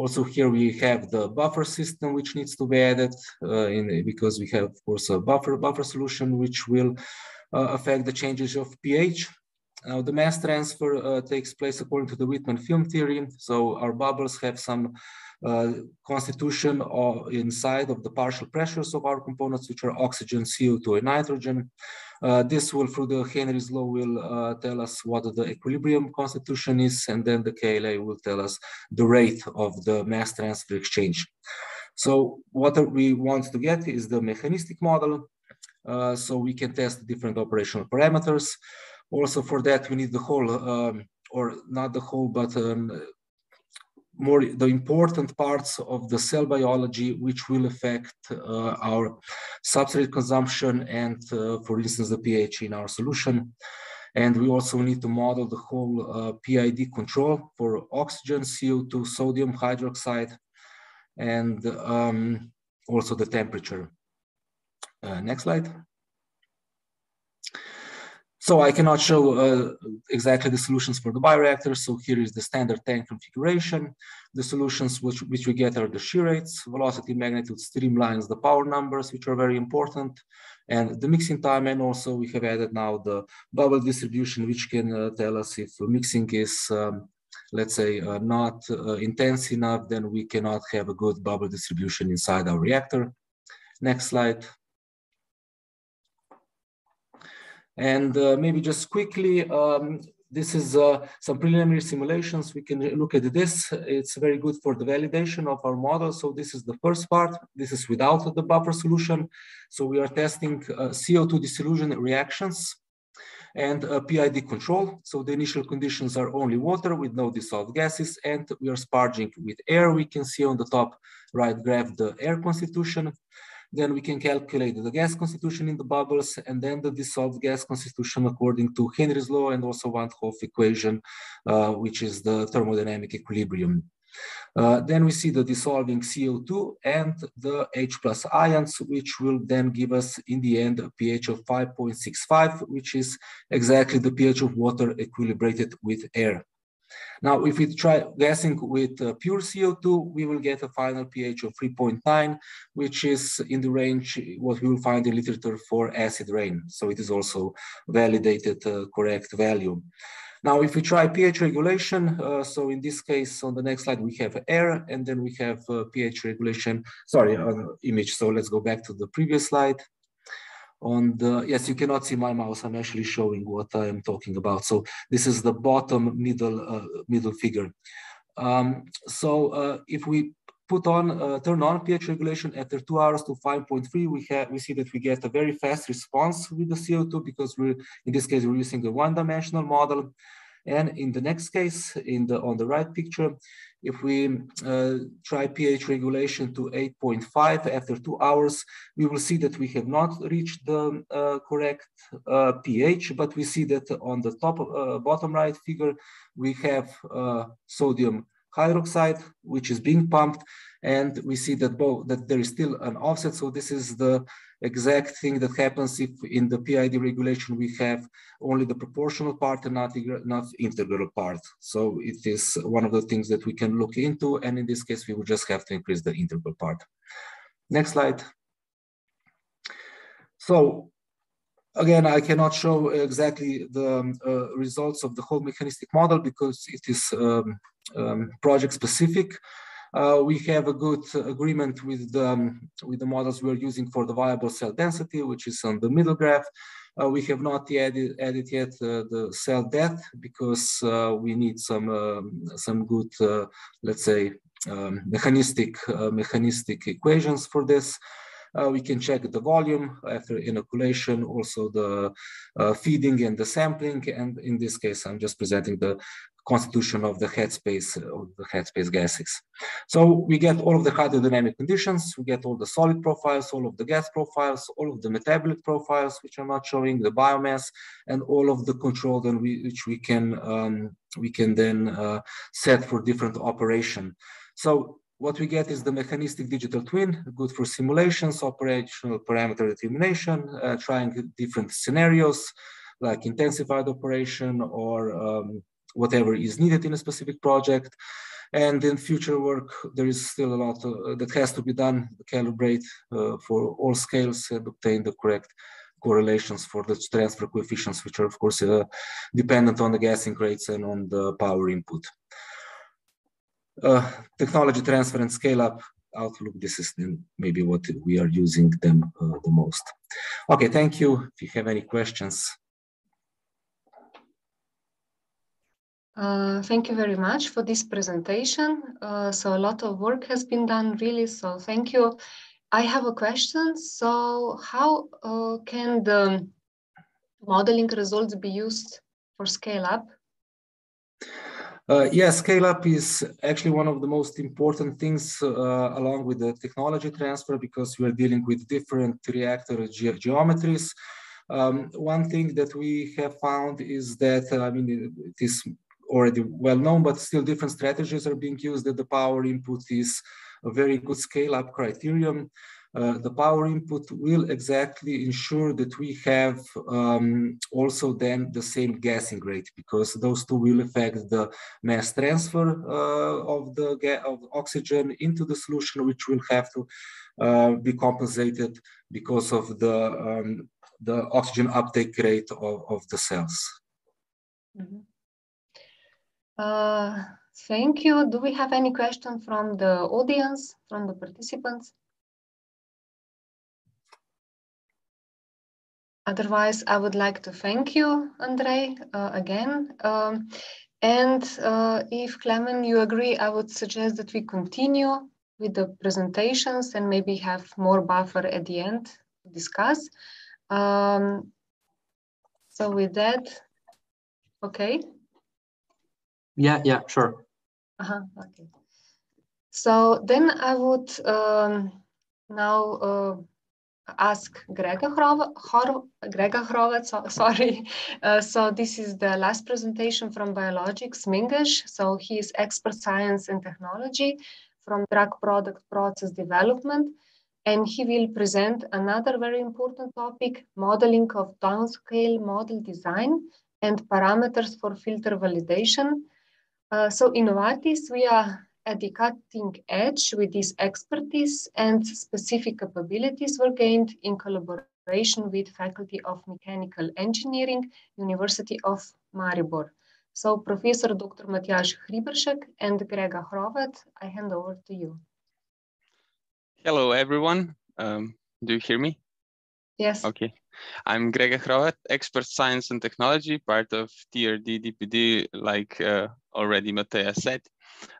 Also here we have the buffer system which needs to be added uh, in, because we have of course a buffer buffer solution which will uh, affect the changes of pH. Now the mass transfer uh, takes place according to the Whitman film theory. So our bubbles have some constitution of, inside of the partial pressures of our components, which are oxygen, CO2, and nitrogen. Uh, this will, through the Henry's law, will uh, tell us what the equilibrium constitution is, and then the KLA will tell us the rate of the mass transfer exchange. So what we want to get is the mechanistic model, uh, so we can test different operational parameters. Also for that, we need the whole, um, or not the whole, but um, more the important parts of the cell biology which will affect uh, our substrate consumption and uh, for instance the pH in our solution And we also need to model the whole uh, PID control for oxygen, CO2, sodium hydroxide, and um, also the temperature. Uh, next slide. So I cannot show uh, exactly the solutions for the bioreactor. So here is the standard tank configuration. The solutions which, which we get are the shear rates, velocity, magnitude, streamlines, the power numbers, which are very important, and the mixing time. And also we have added now the bubble distribution, which can uh, tell us if mixing is, um, let's say, uh, not uh, intense enough, then we cannot have a good bubble distribution inside our reactor. Next slide. And uh, maybe just quickly, um, this is uh, some preliminary simulations. We can look at this. It's very good for the validation of our model. So this is the first part. This is without the buffer solution. So we are testing uh, CO2 dissolution reactions and PID control. So the initial conditions are only water with no dissolved gases, and we are sparging with air. We can see on the top right graph the air constitution. Then we can calculate the gas constitution in the bubbles and then the dissolved gas constitution according to Henry's law and also Van 't Hoff equation, uh, which is the thermodynamic equilibrium. Uh, then we see the dissolving CO2 and the H plus ions, which will then give us in the end a pH of 5.65, which is exactly the pH of water equilibrated with air. Now, if we try gassing with uh, pure CO2, we will get a final pH of 3.9, which is in the range what we will find in literature for acid rain. So it is also validated uh, correct value. Now, if we try pH regulation, uh, so in this case, on the next slide, we have air, and then we have uh, pH regulation, sorry, uh, image. So let's go back to the previous slide on the, yes, you cannot see my mouse. I'm actually showing what I am talking about. So this is the bottom middle, uh, middle figure. Um, so uh, if we put on, uh, turn on pH regulation after two hours to 5.3, we have, we see that we get a very fast response with the CO2 because we're, in this case, we're using a one-dimensional model. And in the next case, in the on the right picture, if we uh, try pH regulation to 8.5 after two hours, we will see that we have not reached the uh, correct uh, pH, but we see that on the top uh, bottom right figure, we have uh, sodium hydroxide, which is being pumped, and we see that both that there is still an offset. So this is the exact thing that happens if in the PID regulation we have only the proportional part and not, not integral part. So it is one of the things that we can look into. And in this case, we would just have to increase the integral part. Next slide. So again, I cannot show exactly the uh, results of the whole mechanistic model because it is um, um, project specific. Uh, we have a good agreement with the, um, with the models we're using for the viable cell density, which is on the middle graph. Uh, we have not added, added yet uh, the cell death because uh, we need some um, some good, uh, let's say, um, mechanistic uh, mechanistic equations for this. We can check the volume after inoculation, also the feeding and the sampling. And in this case, I'm just presenting the constitution of the headspace of the headspace gases. So we get all of the hydrodynamic conditions, we get all the solid profiles, all of the gas profiles, all of the metabolic profiles, which are not showing the biomass, and all of the control then we, which we can um, we can then uh, set for different operation. So what we get is the mechanistic digital twin, good for simulations, operational parameter determination, uh, trying different scenarios like intensified operation or um, whatever is needed in a specific project. And in future work, there is still a lot uh, that has to be done, calibrate uh, for all scales and obtain the correct correlations for the transfer coefficients, which are of course uh, dependent on the gassing rates and on the power input. Uh, technology transfer and scale up outlook, this is maybe what we are using them uh, the most. Okay, thank you. If you have any questions. Uh, thank you very much for this presentation. Uh, so a lot of work has been done really, so thank you. I have a question. So how uh, can the modeling results be used for scale up? Uh, yeah, scale up is actually one of the most important things uh, along with the technology transfer because we are dealing with different reactor ge geometries. Um, one thing that we have found is that, I mean, it is already well known, but still different strategies are being used that the power input is a very good scale up criterion. Uh, the power input will exactly ensure that we have um, also then the same gassing rate because those two will affect the mass transfer uh, of the of oxygen into the solution, which will have to uh, be compensated because of the um, the oxygen uptake rate of, of the cells. Mm -hmm. Thank you. Do we have any question from the audience, from the participants? Otherwise, I would like to thank you, Andrei, uh, again. Um, and uh, if Klemen, you agree, I would suggest that we continue with the presentations and maybe have more buffer at the end to discuss. Um, so with that, okay? Yeah, yeah, sure. Uh -huh, okay. So then I would um, now uh, ask Grega, Hrov Hrovec, sorry. Uh, so this is the last presentation from Biologics Mengeš. So he is expert science and technology from drug product process development. And he will present another very important topic, modeling of downscale model design and parameters for filter validation. Uh, so in Novartis, we are at the cutting edge with this expertise and specific capabilities were gained in collaboration with Faculty of Mechanical Engineering, University of Maribor. So Professor Dr. Matjaž Hriberšek and Grega Hrovec, I hand over to you. Hello, everyone. Um, do you hear me? Yes. Okay. I'm Grega Hrovec, expert science and technology, part of TRD DPD, like uh, already Mateja said.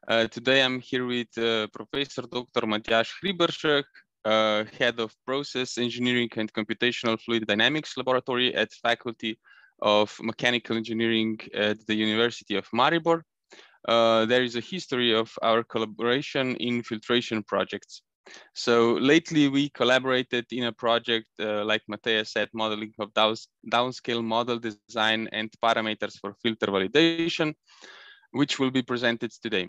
Uh, today I'm here with uh, Professor Dr. Matjaž Hriberšek, uh, Head of Process Engineering and Computational Fluid Dynamics Laboratory at Faculty of Mechanical Engineering at the University of Maribor. Uh, there is a history of our collaboration in filtration projects. So lately we collaborated in a project, uh, like Mateja said, modeling of downscale model design and parameters for filter validation which will be presented today.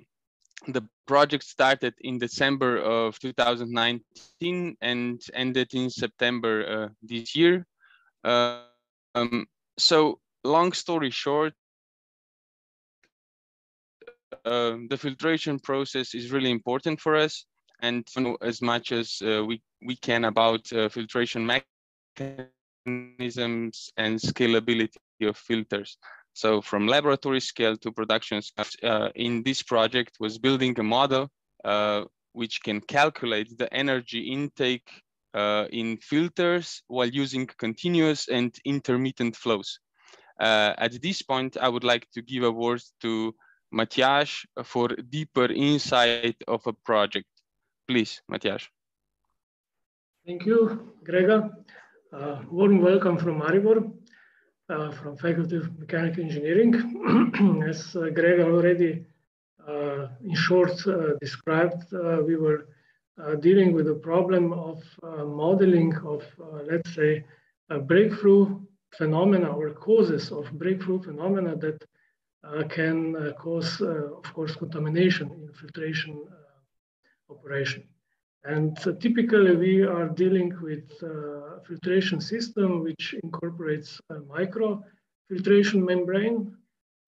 The project started in December of 2019 and ended in September uh, this year. Uh, um, so long story short, uh, the filtration process is really important for us and as much as uh, we, we can about uh, filtration mechanisms and scalability of filters. So from laboratory scale to production uh, in this project was building a model which can calculate the energy intake uh, in filters while using continuous and intermittent flows. Uh, at this point, I would like to give a word to Matjaž for deeper insight of a project. Please, Matjaž. Thank you, Gregor. Uh, warm welcome from Maribor uh, from Faculty of Mechanical Engineering. As uh, Greg already uh, in short uh, described, uh, we were dealing with the problem of modeling of, let's say, breakthrough phenomena or causes of breakthrough phenomena that can cause, of course, contamination in filtration operation. And uh, typically we are dealing with a filtration system which incorporates a micro filtration membrane.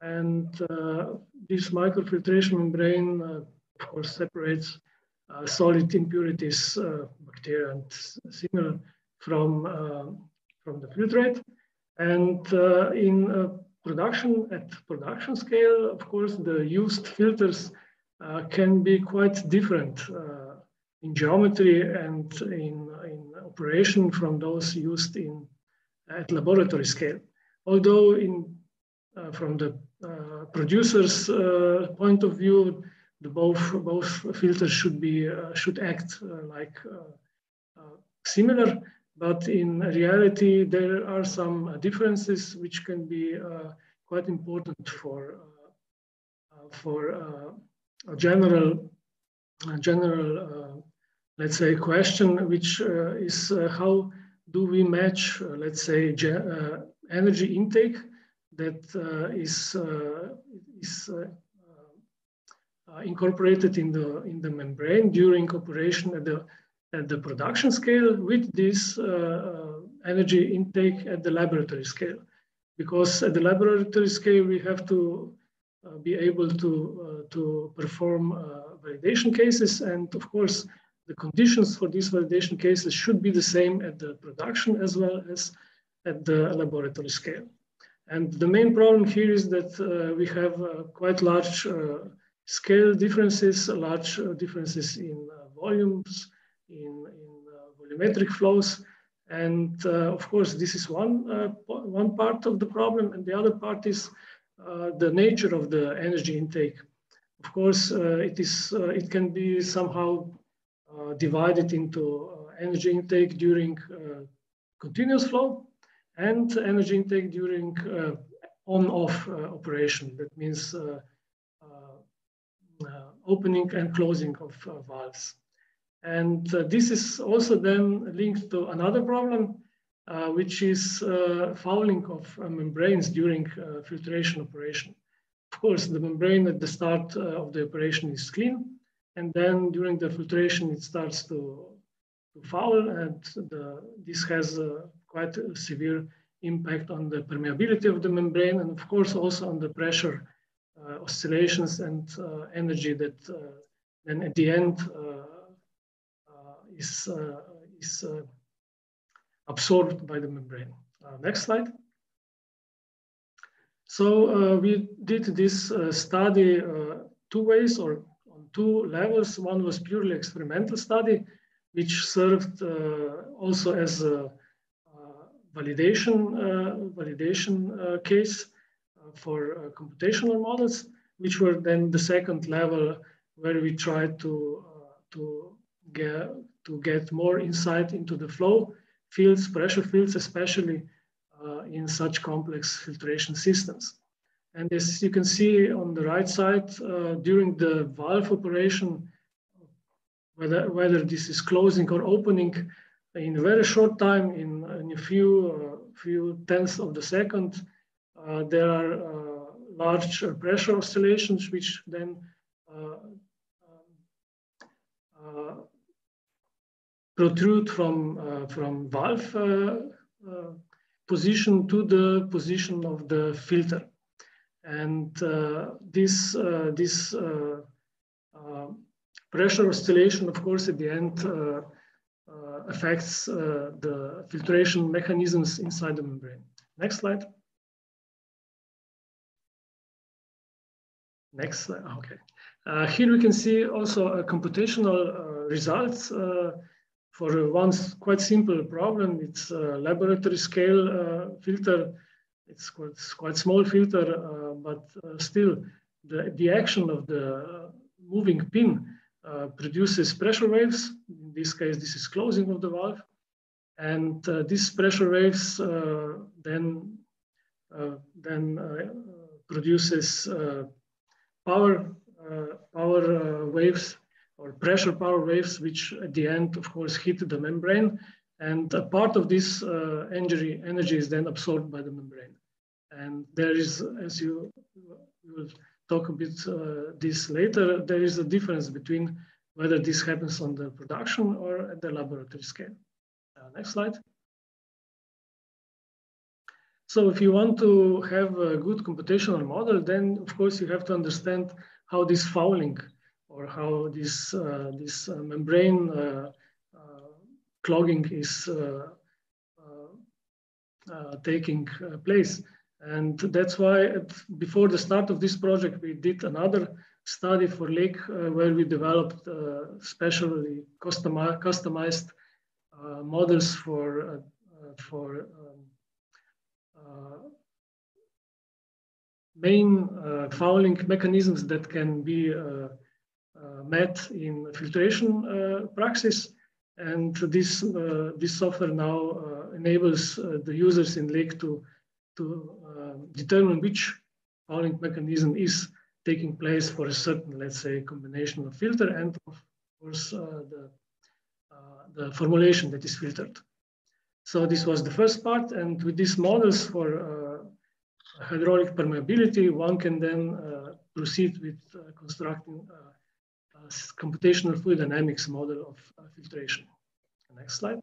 And uh, this microfiltration membrane, uh, of course, separates uh, solid impurities, uh, bacteria and similar from, uh, from the filtrate. And in production, at production scale, of course, the used filters can be quite different in geometry and in, in operation from those used in at laboratory scale. Although in uh, from the uh, producer's uh, point of view, the both both filters should be uh, should act uh, like uh, similar, but in reality there are some differences which can be quite important for for a general a general let's say, question, which uh, is uh, how do we match, uh, let's say, uh, energy intake that uh, is is incorporated in the in the membrane during operation at the at the production scale with this energy intake at the laboratory scale? Because at the laboratory scale we have to uh, be able to uh, to perform uh, validation cases and of course the conditions for these validation cases should be the same at the production as well as at the laboratory scale. And the main problem here is that uh, we have uh, quite large uh, scale differences, large uh, differences in uh, volumes, in, in uh, volumetric flows. And of course, this is one, one part of the problem. And the other part is the nature of the energy intake. Of course, it, is, it can be somehow uh, divided into uh, energy intake during uh, continuous flow and energy intake during on-off operation. That means opening and closing of valves. And uh, this is also then linked to another problem, uh, which is uh, fouling of membranes during filtration operation. Of course, the membrane at the start of the operation is clean, and then during the filtration, it starts to, to foul, and the, this has quite a severe impact on the permeability of the membrane, and of course also on the pressure uh, oscillations and uh, energy that uh, then at the end uh, uh, is, uh, is absorbed by the membrane. Uh, next slide. So uh, we did this uh, study two ways or on two levels. One was purely experimental study, which served uh, also as a uh, validation, uh, validation case for computational models, which were then the second level where we tried to, to, get, to get more insight into the flow fields, pressure fields, especially uh, in such complex filtration systems. And as you can see on the right side, uh, during the valve operation, whether, whether this is closing or opening, in a very short time, in, in a few, uh, few tenths of the second, uh, there are uh, large pressure oscillations, which then uh, uh, protrude from, from valve position to the position of the filter. And uh, this, uh, this uh, pressure oscillation, of course, at the end affects the filtration mechanisms inside the membrane. Next slide. Next slide, okay. Uh, here we can see also a computational uh, results uh, for one quite simple problem. It's a laboratory scale uh, filter it's quite, quite small filter, uh, but uh, still the, the action of the moving pin uh, produces pressure waves. In this case, this is closing of the valve. And uh, these pressure waves uh, then, then produces power, power waves or pressure power waves, which at the end, of course, hit the membrane. And a part of this uh, energy, energy is then absorbed by the membrane. And there is, as you will talk a bit uh, this later, there is a difference between whether this happens on the production or at the laboratory scale. Uh, next slide. So if you want to have a good computational model, then of course you have to understand how this fouling or how this, uh, this uh, membrane uh, clogging is taking place. And that's why before the start of this project, we did another study for Lek uh, where we developed uh, specially custom customized uh, models for, for um, main fouling mechanisms that can be met in filtration praxis. And this, this software now enables the users in Lek to to uh, determine which fouling mechanism is taking place for a certain, let's say, combination of filter and of course uh, the, uh, the formulation that is filtered. So this was the first part. And with these models for uh, hydraulic permeability, one can then uh, proceed with uh, constructing computational fluid dynamics model of uh, filtration. Next slide.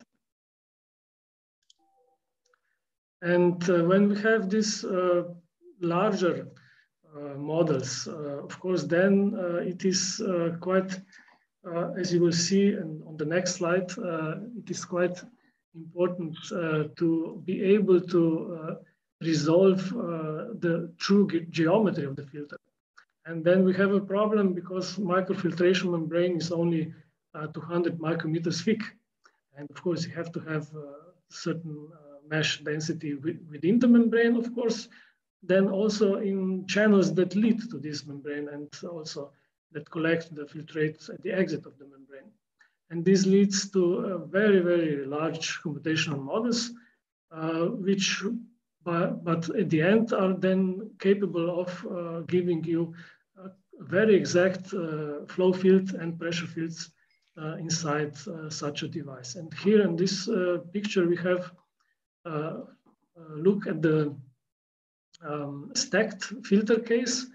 And uh, when we have uh, larger uh, models. Uh, of course, then uh, it is quite, as you will see and on the next slide, it is quite important to be able to resolve the true ge geometry of the filter. And then we have a problem because microfiltration membrane is only uh, 200 micrometers thick. And of course, you have to have uh, certain uh, mesh density within the membrane, of course, then also in channels that lead to this membrane and also that collect the filtrates at the exit of the membrane. And this leads to very, very large computational models, uh, which, but, but, at the end are then capable of uh, giving you a very exact uh, flow field and pressure fields uh, inside uh, such a device. And here in this picture, we have a look at the um, stacked filter case,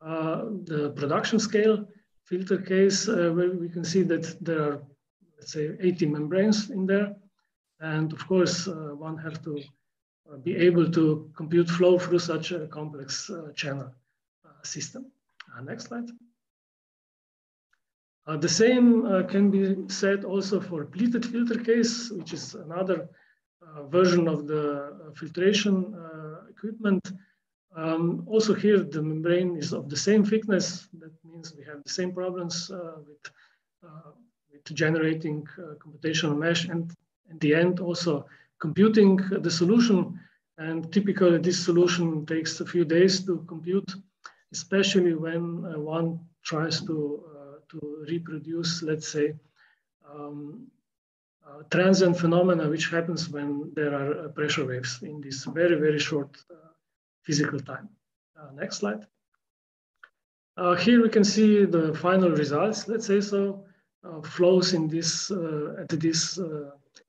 the production scale filter case, where we can see that there are, let's say, 80 membranes in there. And of course, uh, one has to uh, be able to compute flow through such a complex uh, channel system. Next slide. the same can be said also for pleated filter case, which is another version of the filtration equipment. Um, also here, the membrane is of the same thickness. That means we have the same problems uh, with, uh, with generating uh, computational mesh and in the end also computing the solution. And typically this solution takes a few days to compute, especially when uh, one tries to, uh, to reproduce, let's say, um, uh, transient phenomena which happens when there are pressure waves in this very, very short physical time. Uh, next slide. Uh, here we can see the final results, let's say so, uh, flows in this, at this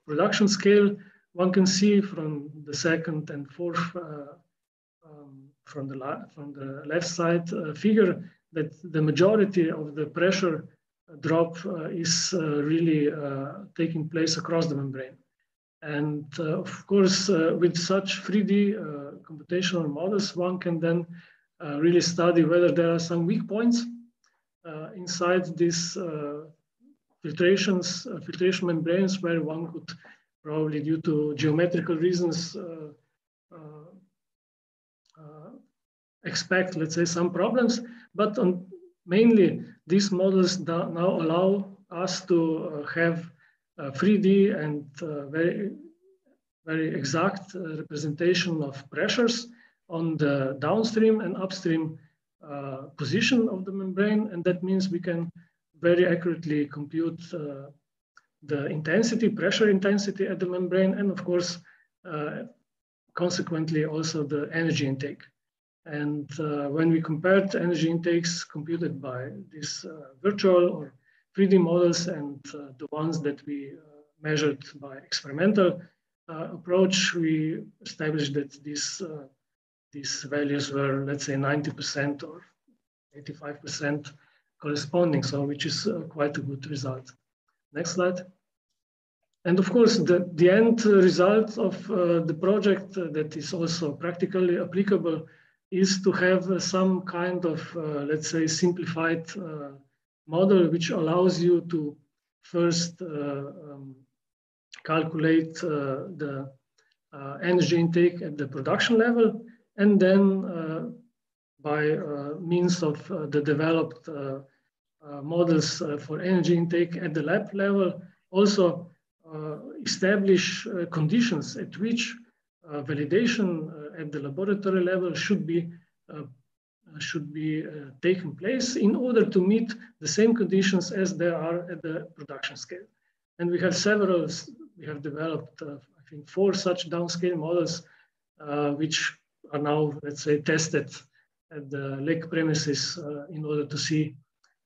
production scale. One can see from the second and fourth um, from the from the left side uh, figure that the majority of the pressure drop uh, is uh, really taking place across the membrane. And uh, of course, uh, with such 3D uh, computational models, one can then really study whether there are some weak points inside these filtrations, filtration membranes where one could probably due to geometrical reasons expect, let's say, some problems. But on, mainly, these models now allow us to uh, have uh, 3D and uh, very, very exact uh, representation of pressures on the downstream and upstream position of the membrane. And that means we can very accurately compute the intensity, pressure intensity at the membrane, and of course, uh, consequently also the energy intake. And uh, when we compared energy intakes computed by these uh, virtual or 3D models and uh, the ones that we uh, measured by experimental approach, we established that these, these values were, let's say, 90% or 85% corresponding, so which is quite a good result. Next slide. And of course, the, the end result of uh, the project that is also practically applicable is to have uh, some kind of, uh, let's say, simplified uh, model which allows you to first uh, um, calculate uh, the uh, energy intake at the production level and then uh, by means of the developed models for energy intake at the lab level also establish conditions at which validation at the laboratory level should be should be uh, taken place in order to meet the same conditions as there are at the production scale. And we have several, we have developed, uh, I think, four such downscale models, uh, which are now, let's say, tested at the Lek premises uh, in order to see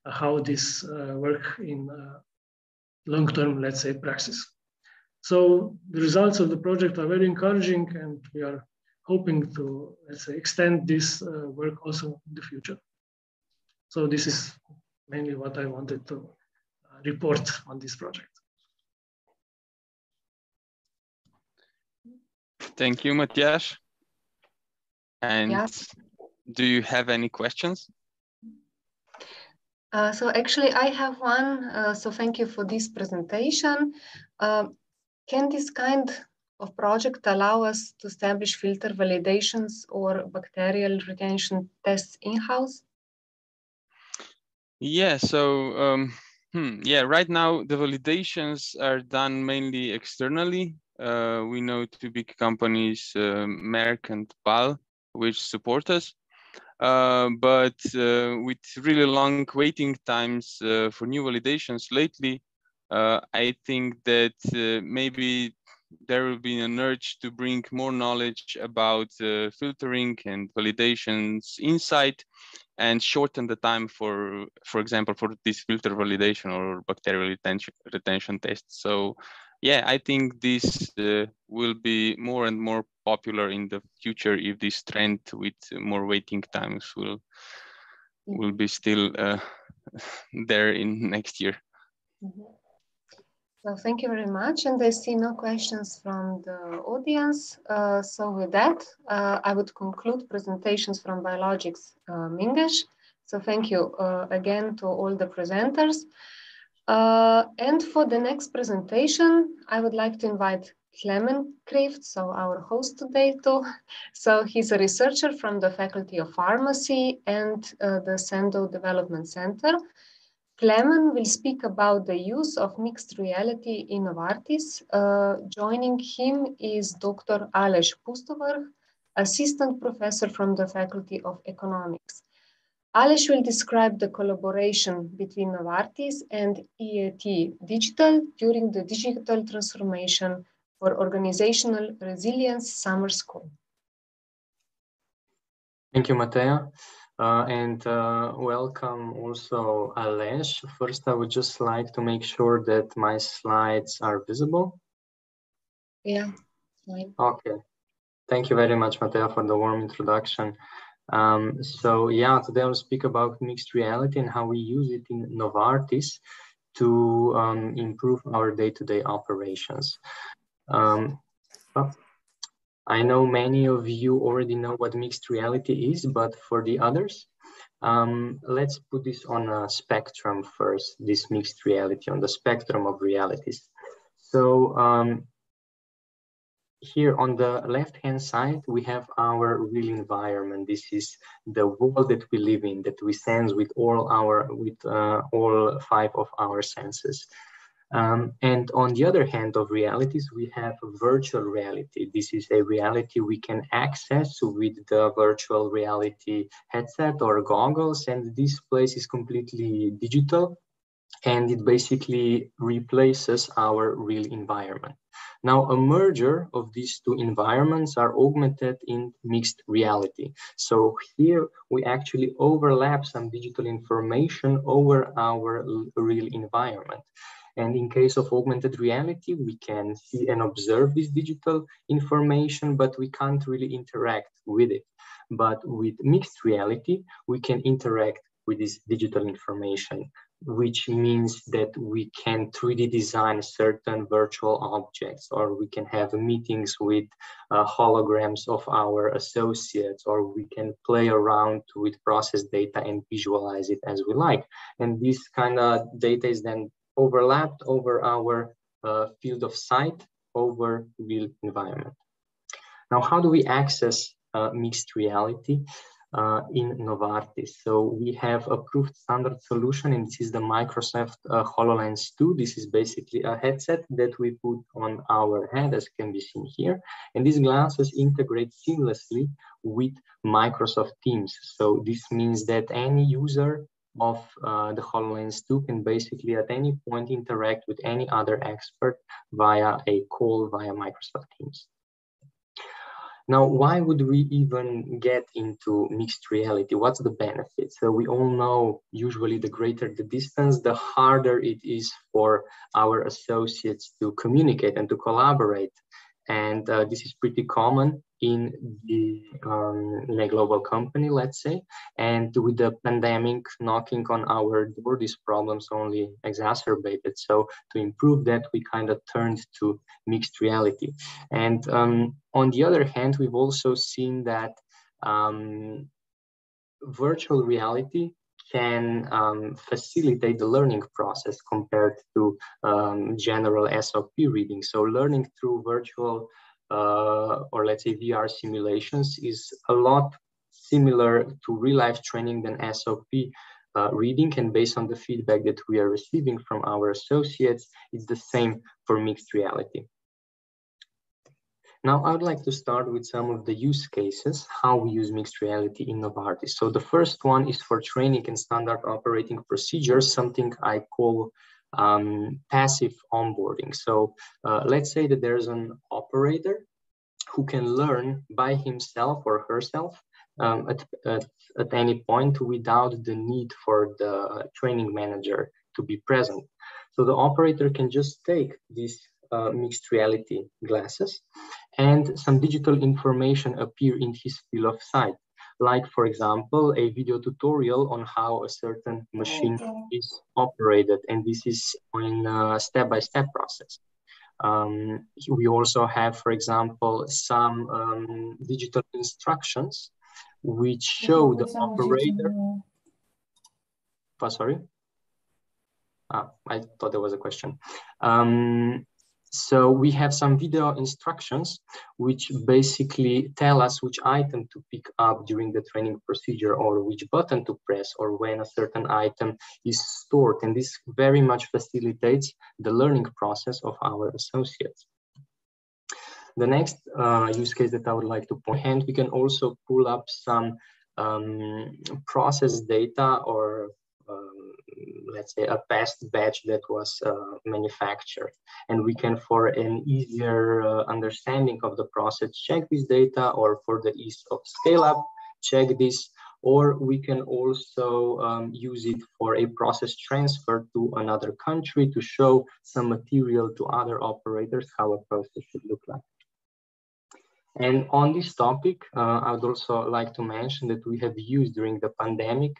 how this uh, work in uh, long-term, let's say, practice. So the results of the project are very encouraging and we are hoping to, let's say, extend this uh, work also in the future. So this is mainly what I wanted to uh, report on this project. Thank you, Matjaž. And Yes. do you have any questions? Uh, so actually I have one, uh, so thank you for this presentation. Uh, can this kind of project allow us to establish filter validations or bacterial retention tests in-house? Yeah, so um, hmm, yeah, right now the validations are done mainly externally. Uh, we know two big companies, uh, Merck and Pall, which support us. Uh, but uh, with really long waiting times uh, for new validations lately, uh, I think that maybe there will be an urge to bring more knowledge about uh, filtering and validations inside and shorten the time for, for example, for this filter validation or bacterial retention, retention test. So yeah, I think this will be more and more popular in the future if this trend with more waiting times will will be still uh, there in next year. Mhm. So thank you very much. And I see no questions from the audience. Uh, so with that, uh, I would conclude presentations from Biologics uh, Mengeš. So thank you uh, again to all the presenters. Uh, and for the next presentation, I would like to invite Klemen Kristl, so our host today too. So he's a researcher from the Faculty of Pharmacy and uh, the Sandoz Development Center. Klemen will speak about the use of mixed reality in Novartis. Uh, joining him is Dr. Aleš Pustovrh, assistant professor from the Faculty of Economics. Aleš will describe the collaboration between Novartis and EIT Digital during the digital transformation for organizational resilience summer school. Thank you, Mateja. Uh, and uh, welcome also Aleš. First, I would just like to make sure that my slides are visible. Yeah, fine. Okay. Thank you very much, Mateja, for the warm introduction. Um, so yeah, today I'll speak about mixed reality and how we use it in Novartis to um, improve our day-to-day operations. Um, I know many of you already know what mixed reality is, but for the others, um, let's put this on a spectrum first, this mixed reality on the spectrum of realities. So um, here on the left-hand side, we have our real environment. This is the world that we live in, that we sense with all our, with uh, all five of our senses. Um, and on the other hand of realities, we have virtual reality. This is a reality we can access with the virtual reality headset or goggles. And this place is completely digital and it basically replaces our real environment. Now, a merger of these two environments are augmented in mixed reality. So here we actually overlap some digital information over our real environment. And in case of augmented reality, we can see and observe this digital information, but we can't really interact with it. But with mixed reality, we can interact with this digital information, which means that we can 3D design certain virtual objects, or we can have meetings with uh, holograms of our associates, or we can play around with process data and visualize it as we like. And this kind of data is then overlapped over our uh, field of sight over real environment. Now, how do we access uh, mixed reality uh, in Novartis? So we have approved standard solution, and this is the Microsoft uh, HoloLens 2. This is basically a headset that we put on our head, as can be seen here. And these glasses integrate seamlessly with Microsoft Teams. So this means that any user of uh, the HoloLens 2 can basically at any point interact with any other expert via a call via Microsoft Teams. Now, why would we even get into mixed reality? What's the benefit? So we all know usually the greater the distance, the harder it is for our associates to communicate and to collaborate. And uh, this is pretty common in the um, in a global company, let's say. And with the pandemic knocking on our door, these problems only exacerbated. So to improve that, we kind of turned to mixed reality. And um, on the other hand, we've also seen that um, virtual reality can um, facilitate the learning process compared to um, general SOP reading. So learning through virtual uh, or let's say VR simulations is a lot similar to real life training than SOP uh, reading. And based on the feedback that we are receiving from our associates, it's the same for mixed reality. Now, I would like to start with some of the use cases, how we use mixed reality in Novartis. So the first one is for training and standard operating procedures, something I call um, passive onboarding. So uh, let's say that there's an operator who can learn by himself or herself um, at, at, at any point without the need for the training manager to be present. So the operator can just take these uh, mixed reality glasses and some digital information appear in his field of sight like for example, a video tutorial on how a certain machine is operated. And this is in a step-by-step -step process. Um, we also have, for example, some um, digital instructions which show the operator. Oh, sorry. Ah, I thought there was a question. Um, so we have some video instructions which basically tell us which item to pick up during the training procedure or which button to press or when a certain item is stored. And this very much facilitates the learning process of our associates. The next uh, use case that I would like to point we can also pull up some um, process data or let's say, a past batch that was uh, manufactured. And we can, for an easier uh, understanding of the process, check this data, or for the ease of scale up, check this, or we can also um, use it for a process transfer to another country to show some material to other operators how a process should look like. And on this topic, uh, I would also like to mention that we have used during the pandemic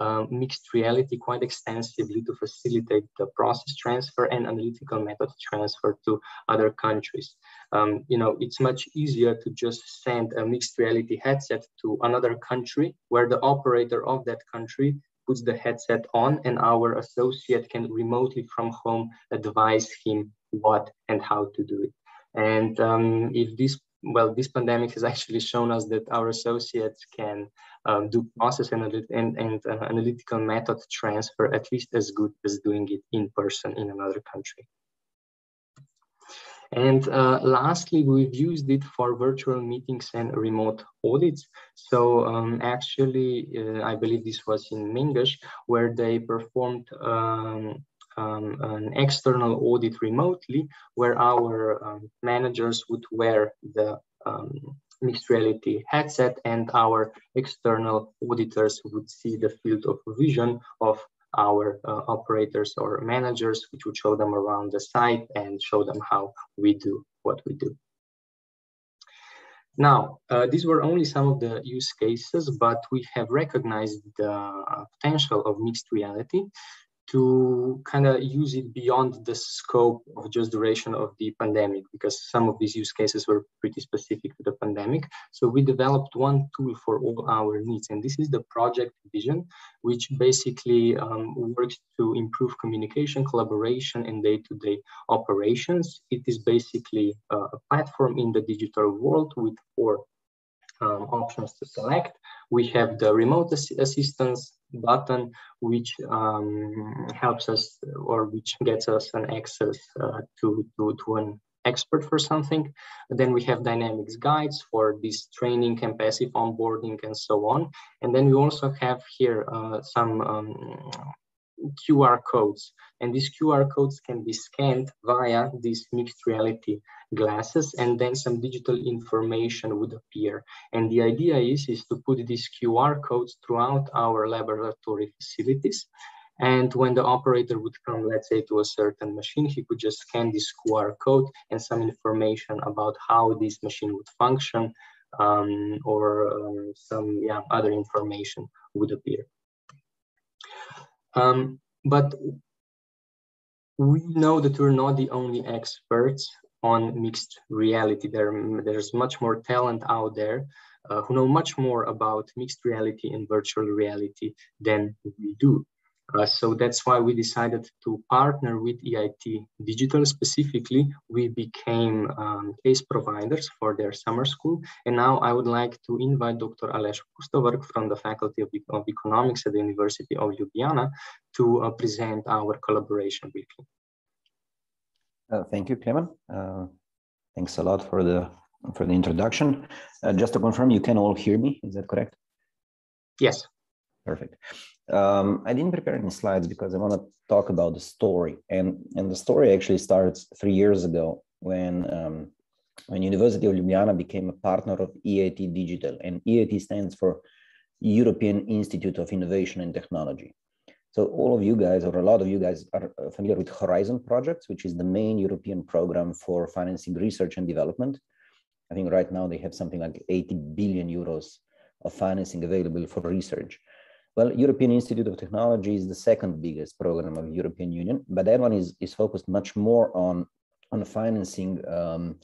uh, mixed reality quite extensively to facilitate the process transfer and analytical method transfer to other countries. Um, you know, it's much easier to just send a mixed reality headset to another country where the operator of that country puts the headset on and our associate can remotely from home advise him what and how to do it. And um, if this well, this pandemic has actually shown us that our associates can um, do process and, and, and uh, analytical method transfer at least as good as doing it in person in another country. And uh, lastly, we've used it for virtual meetings and remote audits. So um, actually, uh, I believe this was in Mengeš, where they performed um, um, an external audit remotely where our um, managers would wear the um, mixed reality headset and our external auditors would see the field of vision of our uh, operators or managers, which would show them around the site and show them how we do what we do. Now, uh, these were only some of the use cases, but we have recognized the potential of mixed reality to kind of use it beyond the scope of just duration of the pandemic because some of these use cases were pretty specific to the pandemic. So we developed one tool for all our needs and this is the project vision which basically um, works to improve communication collaboration and day-to-day -day operations. It is basically a platform in the digital world with four um, options to select. We have the remote assistance button which um, helps us or which gets us an access uh, to, to, to an expert for something. then we have dynamics guides for this training and passive onboarding and so on. And then we also have here uh, some um, QR codes. And these QR codes can be scanned via this mixed reality glasses and then some digital information would appear. And the idea is, is to put these QR codes throughout our laboratory facilities. And when the operator would come, let's say to a certain machine, he could just scan this QR code and some information about how this machine would function um, or um, some yeah, other information would appear. Um, but we know that we're not the only experts on mixed reality. There, there's much more talent out there uh, who know much more about mixed reality and virtual reality than we do. Uh, so that's why we decided to partner with EIT Digital specifically. We became um, case providers for their summer school. And now I would like to invite Dr. Aleš Pustovrh from the Faculty of, of, Economics at the University of Ljubljana to uh, present our collaboration with briefly. Uh, thank you, Klemen. Uh, thanks a lot for the for the introduction. Uh, just to confirm, you can all hear me. Is that correct? Yes. Perfect. Um, I didn't prepare any slides because I want to talk about the story, and and the story actually starts three years ago when um, when University of Ljubljana became a partner of EIT Digital, and EIT stands for European Institute of Innovation and Technology. So all of you guys, or a lot of you guys, are familiar with Horizon projects, which is the main European program for financing research and development. I think right now they have something like 80 billion euros of financing available for research. Well, European Institute of Technology is the second biggest program of European Union, but that one is, is focused much more on, on financing um,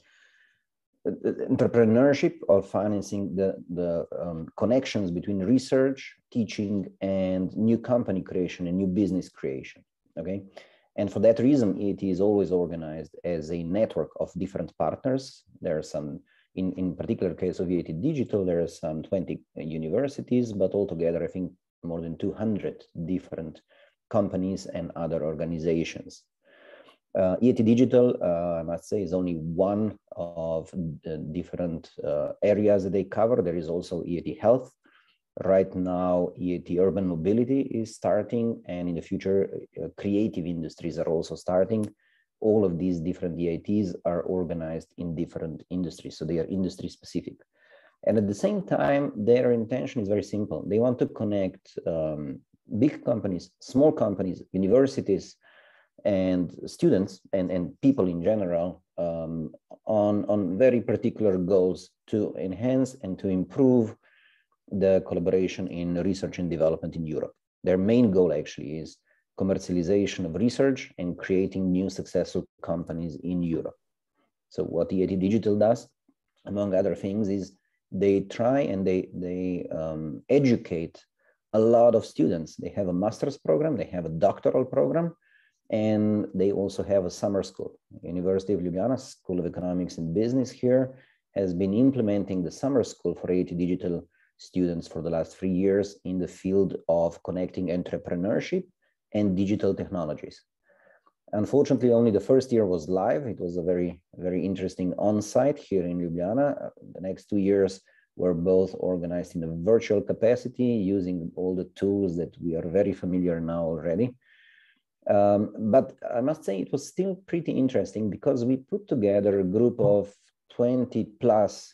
entrepreneurship or financing the, the um, connections between research, teaching, and new company creation and new business creation, okay? And for that reason, it is always organized as a network of different partners. There are some, in, in particular case of EIT Digital, there are some 20 universities, but altogether, I think more than 200 different companies and other organizations. Uh, EIT Digital, uh, I must say, is only one of the different uh, areas that they cover. There is also EIT Health. Right now, EIT Urban Mobility is starting, and in the future, uh, creative industries are also starting. All of these different EITs are organized in different industries, so they are industry specific. And at the same time, their intention is very simple. They want to connect um, big companies, small companies, universities, and students and, and people in general um, on, on very particular goals to enhance and to improve the collaboration in research and development in Europe. Their main goal actually is commercialization of research and creating new successful companies in Europe. So what EIT Digital does, among other things, is they try and they, they um, educate a lot of students. They have a master's program, they have a doctoral program, and they also have a summer school. University of Ljubljana School of Economics and Business here has been implementing the summer school for EIT Digital students for the last three years in the field of connecting entrepreneurship and digital technologies. Unfortunately, only the first year was live. It was a very, very interesting on-site here in Ljubljana. The next two years were both organized in a virtual capacity using all the tools that we are very familiar now already. Um, but I must say it was still pretty interesting because we put together a group of 20 plus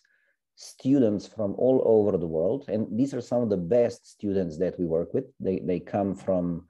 students from all over the world. And these are some of the best students that we work with. They, they come from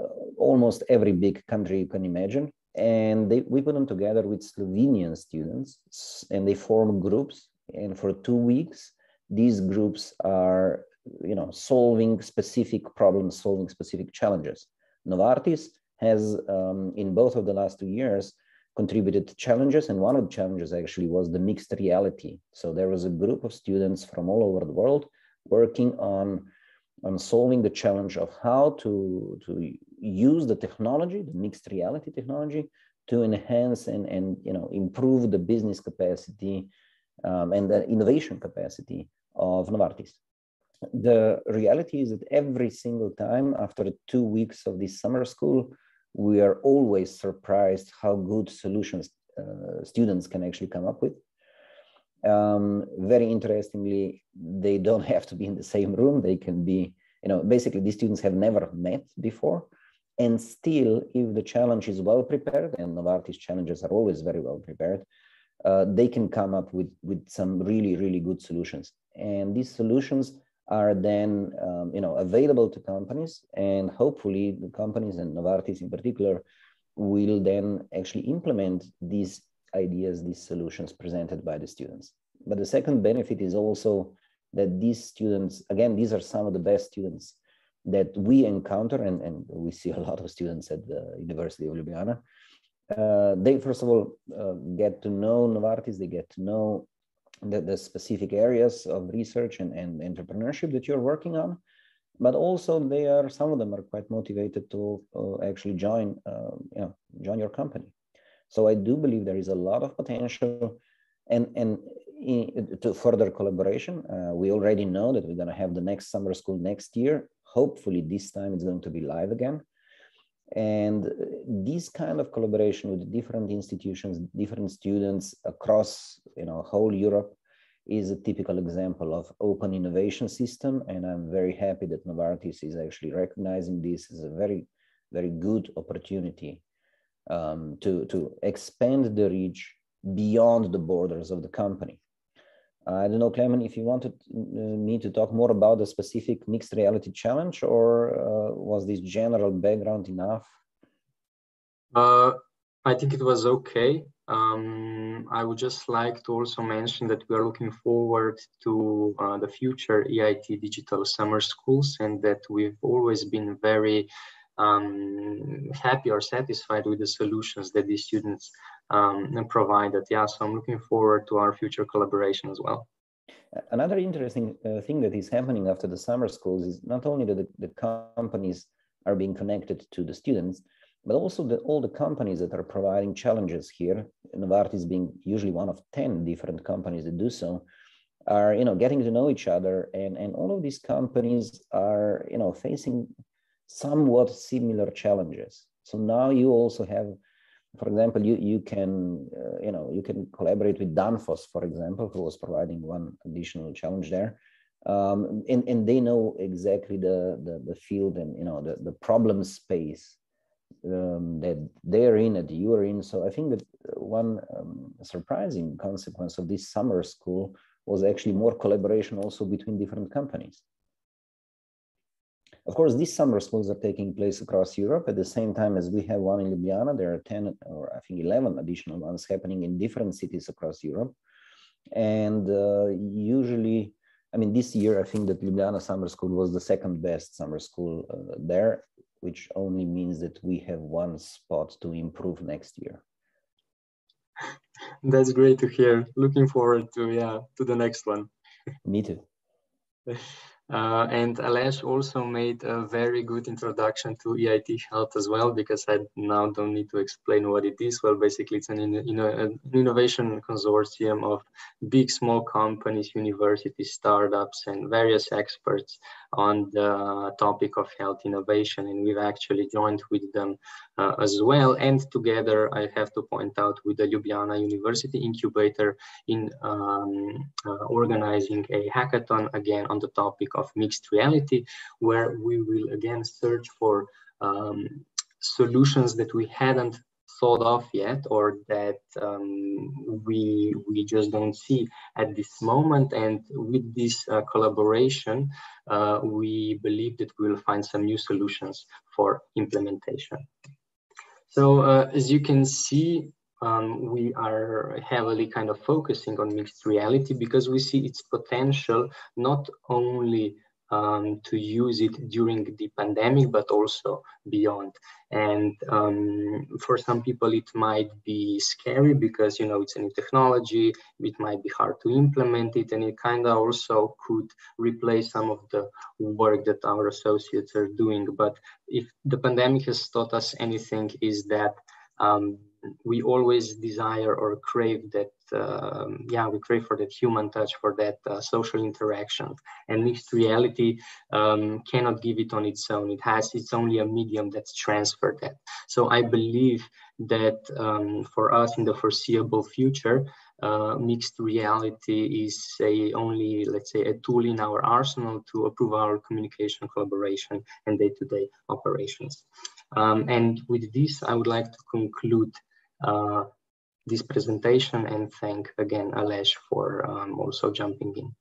uh, almost every big country you can imagine. And they, we put them together with Slovenian students and they form groups. And for two weeks, these groups are you know, solving specific problems, solving specific challenges. Novartis has, um, in both of the last two years, contributed challenges. And one of the challenges actually was the mixed reality. So there was a group of students from all over the world working on, on solving the challenge of how to, to use the technology, the mixed reality technology, to enhance and, and you know, improve the business capacity um, and the innovation capacity of Novartis. The reality is that every single time after two weeks of this summer school, we are always surprised how good solutions uh, students can actually come up with. Um, very interestingly, they don't have to be in the same room. They can be, you know, basically these students have never met before. And still, if the challenge is well prepared, and Novartis challenges are always very well prepared, uh, they can come up with, with some really, really good solutions. And these solutions are then um, you know, available to companies and hopefully the companies and Novartis in particular will then actually implement these ideas, these solutions presented by the students. But the second benefit is also that these students, again, these are some of the best students that we encounter, and, and we see a lot of students at the University of Ljubljana. Uh, they, first of all, uh, get to know Novartis, they get to know the, the specific areas of research and, and entrepreneurship that you're working on but also they are some of them are quite motivated to uh, actually join uh, you know join your company. So i do believe there is a lot of potential and and in, to further collaboration. Uh, we already know that we're going to have the next summer school next year. Hopefully this time it's going to be live again and this kind of collaboration with different institutions different students across you know whole europe is a typical example of open innovation system. And I'm very happy that Novartis is actually recognizing this as a very, very good opportunity um, to, to expand the reach beyond the borders of the company. I don't know, Klemen, if you wanted uh, me to talk more about the specific mixed reality challenge or uh, was this general background enough? Uh, I think it was okay. Um, I would just like to also mention that we are looking forward to uh, the future EIT digital summer schools and that we've always been very um, happy or satisfied with the solutions that these students um, that. Yeah, so I'm looking forward to our future collaboration as well. Another interesting uh, thing that is happening after the summer schools is not only that the, the companies are being connected to the students, but also the, all the companies that are providing challenges here, Novartis being usually one of 10 different companies that do so, are you know getting to know each other and and all of these companies are you know facing somewhat similar challenges so now you also have for example you you can uh, you know you can collaborate with danfoss for example who was providing one additional challenge there um, and, and they know exactly the, the the field and you know the, the problem space um, that they're in, that you're in. So I think that one um, surprising consequence of this summer school was actually more collaboration also between different companies. Of course, these summer schools are taking place across Europe at the same time as we have one in Ljubljana. There are 10 or I think 11 additional ones happening in different cities across Europe. And uh, usually, I mean, this year, I think that Ljubljana Summer School was the second best summer school uh, there which only means that we have one spot to improve next year. That's great to hear. Looking forward to yeah to the next one. Me too. Uh, and Aleš also made a very good introduction to EIT Health as well, because I now don't need to explain what it is. Well, basically, it's an, an innovation consortium of big, small companies, universities, startups, and various experts on the topic of health innovation. And we've actually joined with them uh, as well. And together, I have to point out with the Ljubljana University Incubator in um, uh, organizing a hackathon again on the topic of mixed reality, where we will again search for um, solutions that we hadn't thought of yet or that um, we we just don't see at this moment. And with this uh, collaboration uh, we believe that we will find some new solutions for implementation. So uh, as you can see um, we are heavily kind of focusing on mixed reality because we see its potential not only um, to use it during the pandemic, but also beyond. And um, for some people, it might be scary because, you know, it's a new technology, it might be hard to implement it, and it kind of also could replace some of the work that our associates are doing. But if the pandemic has taught us anything is that um, we always desire or crave that um, yeah we crave for that human touch for that uh, social interaction. And mixed reality um, cannot give it on its own. It has it's only a medium that's transferred that. So i believe that um, for us in the foreseeable future uh, mixed reality is a only let's say a tool in our arsenal to improve our communication collaboration and day-to-day -day operations. Um, and with this, I would like to conclude uh, this presentation and thank again Aleš for um, also jumping in.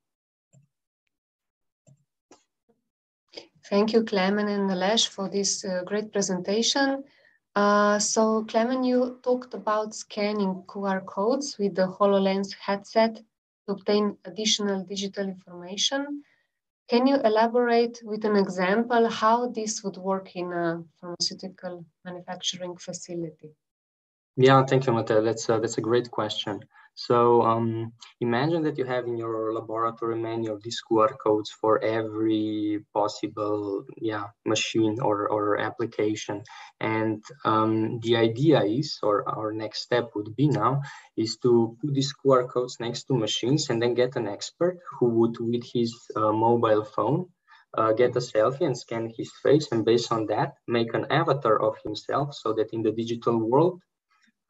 Thank you, Klemen and Aleš, for this uh, great presentation. Uh, so, Klemen, you talked about scanning QR codes with the HoloLens headset to obtain additional digital information. Can you elaborate with an example how this would work in a pharmaceutical manufacturing facility? Yeah, thank you, Mateja. That's a, that's a great question. So um, imagine that you have in your laboratory many of these QR codes for every possible yeah machine or, or application. And um, the idea is, or our next step would be now, is to put these QR codes next to machines and then get an expert who would, with his uh, mobile phone, uh, get a selfie and scan his face and based on that make an avatar of himself so that in the digital world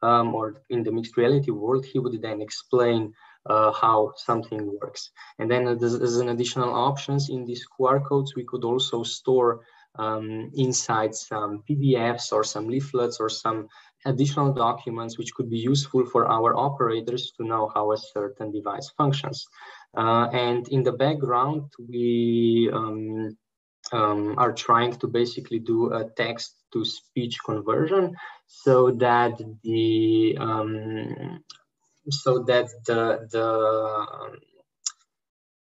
um, or in the mixed reality world, he would then explain uh, how something works. And then as, as an additional options in these QR codes, we could also store um, inside some PDFs or some leaflets or some additional documents which could be useful for our operators to know how a certain device functions. Uh, and in the background, we um, um, are trying to basically do a text to speech conversion so that the um, so that the the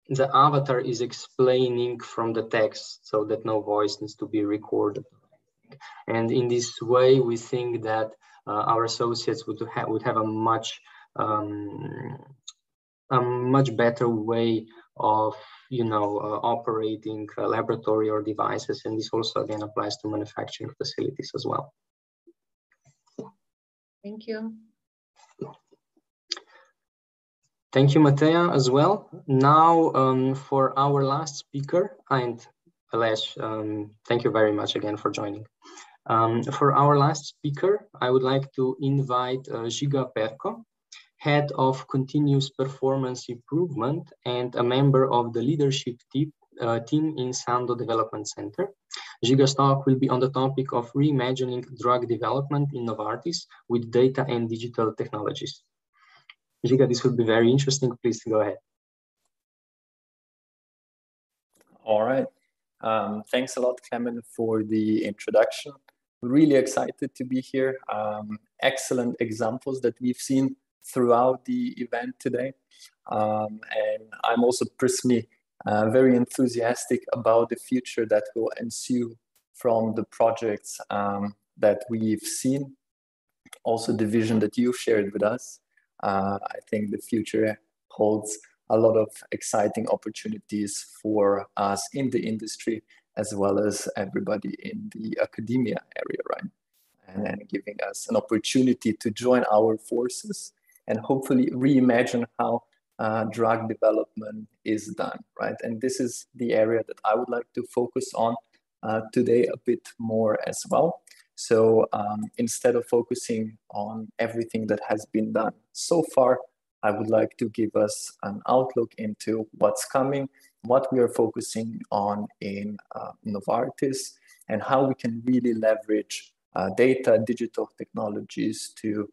the avatar is explaining from the text so that no voice needs to be recorded. And in this way we think that uh, our associates would have would have a much um, a much better way of you know, uh, operating uh, laboratory or devices. And this also again applies to manufacturing facilities as well. Thank you. Thank you, Mateja, as well. Now um, for our last speaker, and Aleš, um, thank you very much again for joining. Um, for our last speaker, I would like to invite uh, Žiga Perko head of continuous performance improvement and a member of the leadership team, uh, team in Sandoz Development Center. Žiga's talk will be on the topic of reimagining drug development in Novartis with data and digital technologies. Žiga, this will be very interesting. Please go ahead. All right. Um, thanks a lot, Klemen, for the introduction. Really excited to be here. Um, excellent examples that we've seen throughout the event today. Um, and I'm also personally uh, very enthusiastic about the future that will ensue from the projects um, that we've seen. Also, the vision that you shared with us. Uh, I think the future holds a lot of exciting opportunities for us in the industry as well as everybody in the academia area, right? And, and giving us an opportunity to join our forces and hopefully reimagine how uh, drug development is done, right? And this is the area that I would like to focus on uh, today a bit more as well. So um, instead of focusing on everything that has been done so far, I would like to give us an outlook into what's coming, what we are focusing on in uh, Novartis, and how we can really leverage uh, data, digital technologies to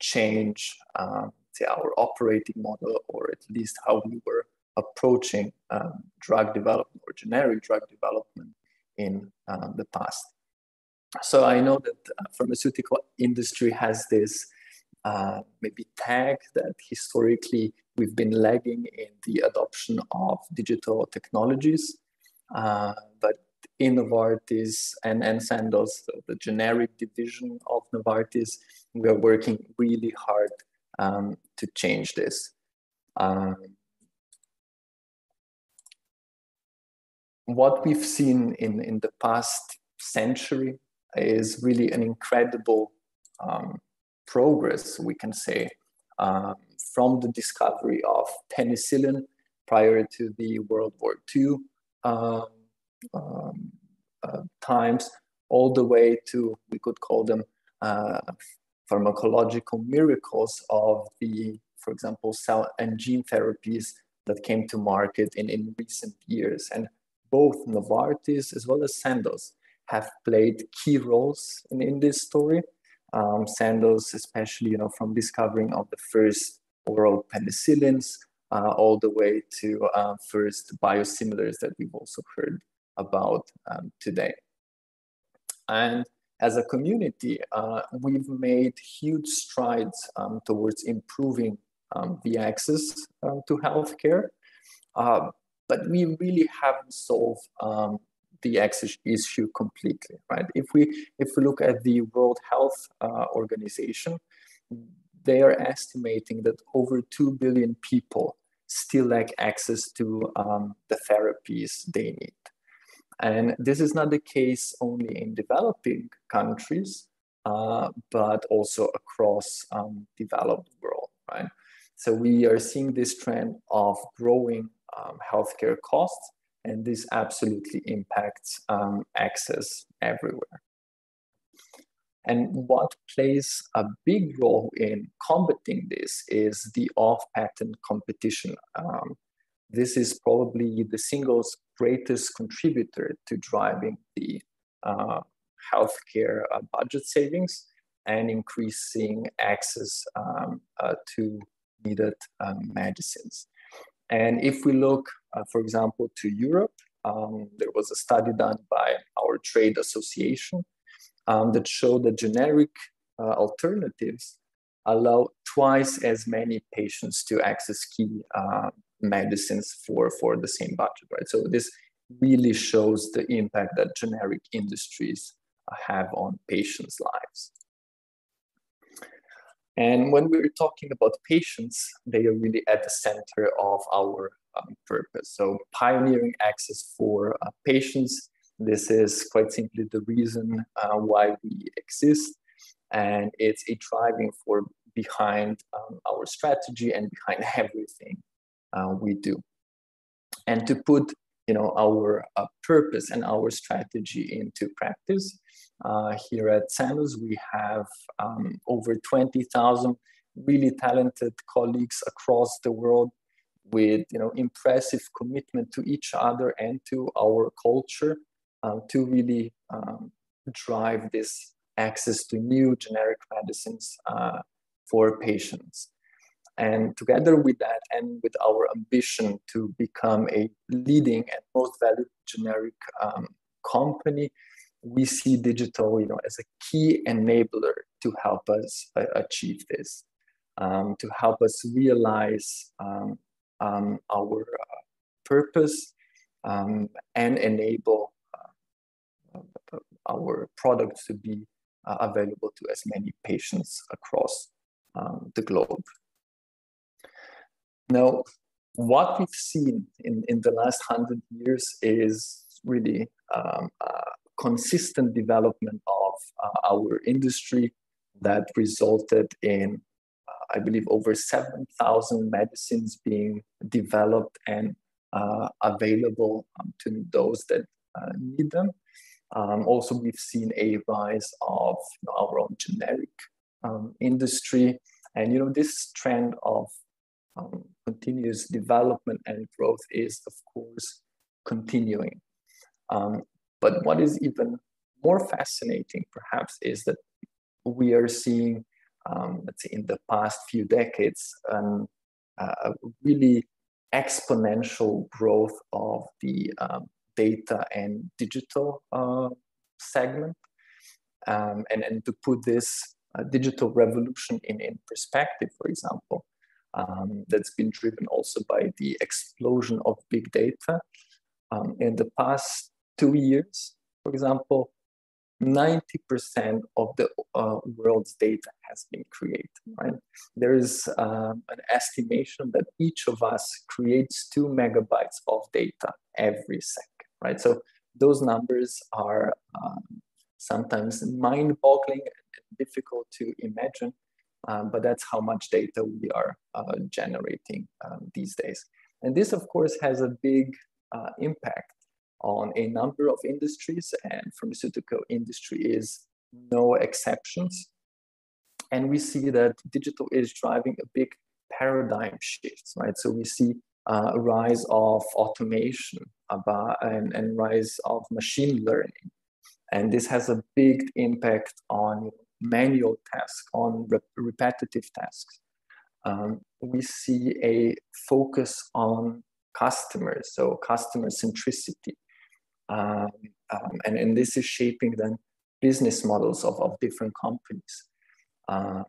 change um, say our operating model or at least how we were approaching um, drug development or generic drug development in um, the past. So I know that the pharmaceutical industry has this uh, maybe tag that historically we've been lagging in the adoption of digital technologies. Uh, but in Novartis and, and Sandoz, the generic division of Novartis, we are working really hard um, to change this. Um, what we've seen in, in the past century is really an incredible um, progress, we can say, um, from the discovery of penicillin prior to the World War II um, um, uh, times, all the way to, we could call them uh, pharmacological miracles of the, for example, cell and gene therapies that came to market in, in recent years. And both Novartis as well as Sandoz have played key roles in, in this story. Um, Sandoz, especially, you know, from discovering of the first oral penicillins uh, all the way to uh, first biosimilars that we've also heard about um, today. And as a community, uh, we've made huge strides um, towards improving um, the access um, to healthcare. Uh, but we really haven't solved um, the access issue completely, right? If we if we look at the World Health uh, Organization, they are estimating that over two billion people still lack access to um, the therapies they need. And this is not the case only in developing countries, uh, but also across um, developed world, right? So we are seeing this trend of growing um, healthcare costs, and this absolutely impacts um, access everywhere. And what plays a big role in combating this is the off-patent competition. Um, this is probably the single greatest contributor to driving the uh, healthcare uh, budget savings and increasing access um, uh, to needed um, medicines. And if we look, uh, for example, to Europe, um, there was a study done by our trade association um, that showed that generic uh, alternatives allow twice as many patients to access key uh, medicines for, for the same budget, right? So this really shows the impact that generic industries have on patients' lives. And when we're talking about patients, they are really at the center of our um, purpose. So pioneering access for uh, patients, this is quite simply the reason uh, why we exist. And it's a driving force behind um, our strategy and behind everything uh, we do. And to put you know, our uh, purpose and our strategy into practice, uh, here at Sandoz, we have um, over 20,000 really talented colleagues across the world with you know, impressive commitment to each other and to our culture um, to really um, drive this access to new generic medicines uh, for patients. And together with that, and with our ambition to become a leading and most valued generic um, company, we see digital, you know, as a key enabler to help us uh, achieve this, um, to help us realize um, um our uh, purpose um, and enable uh, our products to be uh, available to as many patients across um, the globe. Now, what we've seen in, in the last hundred years is really um, consistent development of uh, our industry that resulted in, uh, I believe, over 7,000 medicines being developed and uh, available um, to those that uh, need them. Um, also, we've seen a rise of you know, our own generic um, industry. And, you know, this trend of um, continuous development and growth is, of course, continuing. Um, but what is even more fascinating, perhaps, is that we are seeing, um, let's say, in the past few decades, um, a really exponential growth of the um, data and digital uh, segment. Um, and, and to put this uh, digital revolution in, in perspective, for example, um, that's been driven also by the explosion of big data. Um, in the past two years, for example, 90% of the uh, world's data has been created, right? There is um, an estimation that each of us creates two megabytes of data every second, right? So those numbers are um, sometimes mind-boggling and difficult to imagine, um, but that's how much data we are uh, generating um, these days. And this, of course, has a big uh, impact on a number of industries, and pharmaceutical industry is no exceptions. And we see that digital is driving a big paradigm shift, right? So we see uh, a rise of automation about, and, and rise of machine learning. And this has a big impact on manual tasks, on rep repetitive tasks. Um, we see a focus on customers, so customer centricity. Um, um, and, and this is shaping then business models of, of different companies. Uh,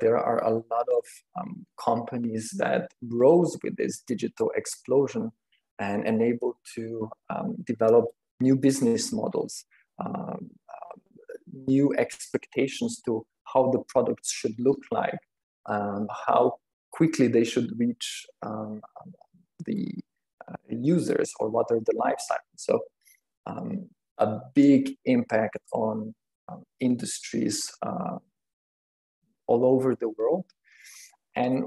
there are a lot of um, companies that rose with this digital explosion and enabled to um, develop new business models, um, new expectations to how the products should look like, um, how quickly they should reach um, the uh, users or what are the life cycles. So um, a big impact on um, industries uh, all over the world. And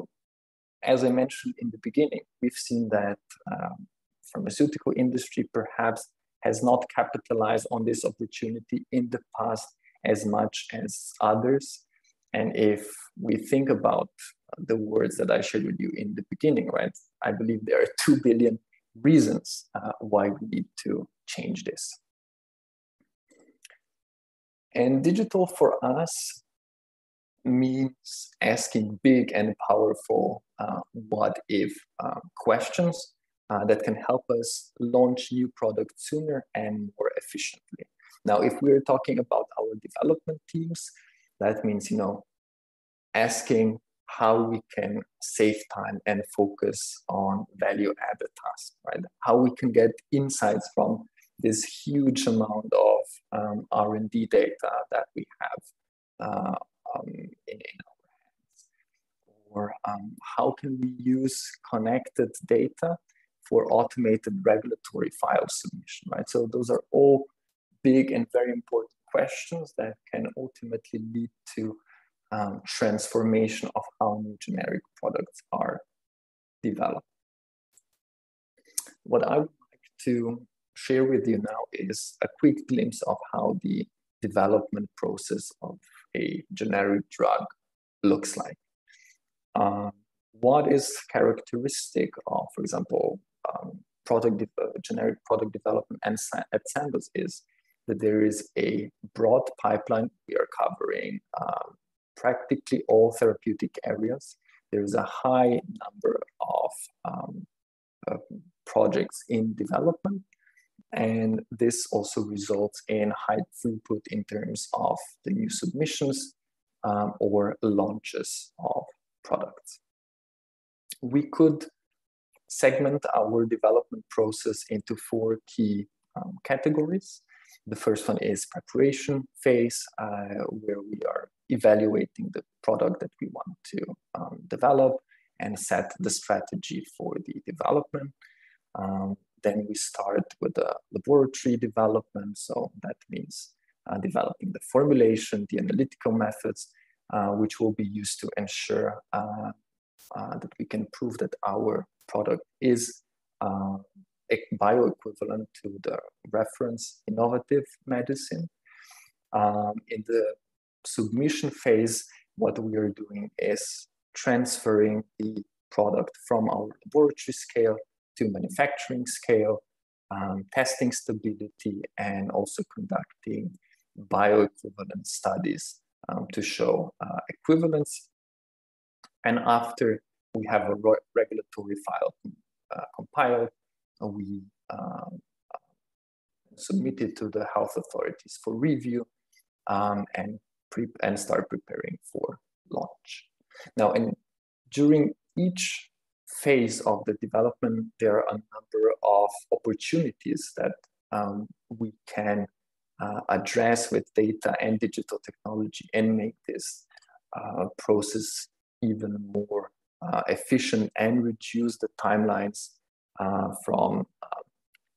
as I mentioned in the beginning, we've seen that um, pharmaceutical industry perhaps has not capitalized on this opportunity in the past as much as others. And if we think about the words that I shared with you in the beginning, right, I believe there are 2 billion reasons uh, why we need to change this. And digital for us means asking big and powerful uh, what if uh, questions uh, that can help us launch new products sooner and more efficiently. Now, if we're talking about our development teams, that means, you know, asking how we can save time and focus on value added tasks, right? How we can get insights from this huge amount of um, R&D data that we have uh, um, in, in, our hands. Or um, how can we use connected data for automated regulatory file submission, right? So those are all big and very important questions that can ultimately lead to um, transformation of how new generic products are developed. What I would like to share with you now is a quick glimpse of how the development process of a generic drug looks like. Um, what is characteristic of, for example, um, product uh, generic product development and at Sandoz is that there is a broad pipeline. We are covering um, practically all therapeutic areas. There is a high number of um, uh, projects in development. And this also results in high throughput in terms of the new submissions um, or launches of products. We could segment our development process into four key um, categories. The first one is preparation phase, uh, where we are evaluating the product that we want to um, develop and set the strategy for the development. Um, then we start with the laboratory development. So that means uh, developing the formulation, the analytical methods, uh, which will be used to ensure uh, that we can prove that our product is uh, bioequivalent to the reference innovative medicine. Um, in the submission phase, what we are doing is transferring the product from our laboratory scale to manufacturing scale, um, testing stability, and also conducting bioequivalent studies um, to show uh, equivalence. And after we have a regulatory file uh, compiled, we um, submit it to the health authorities for review um, and, and start preparing for launch. Now, and during each phase of the development, there are a number of opportunities that um, we can uh, address with data and digital technology and make this uh, process even more uh, efficient and reduce the timelines uh, from uh,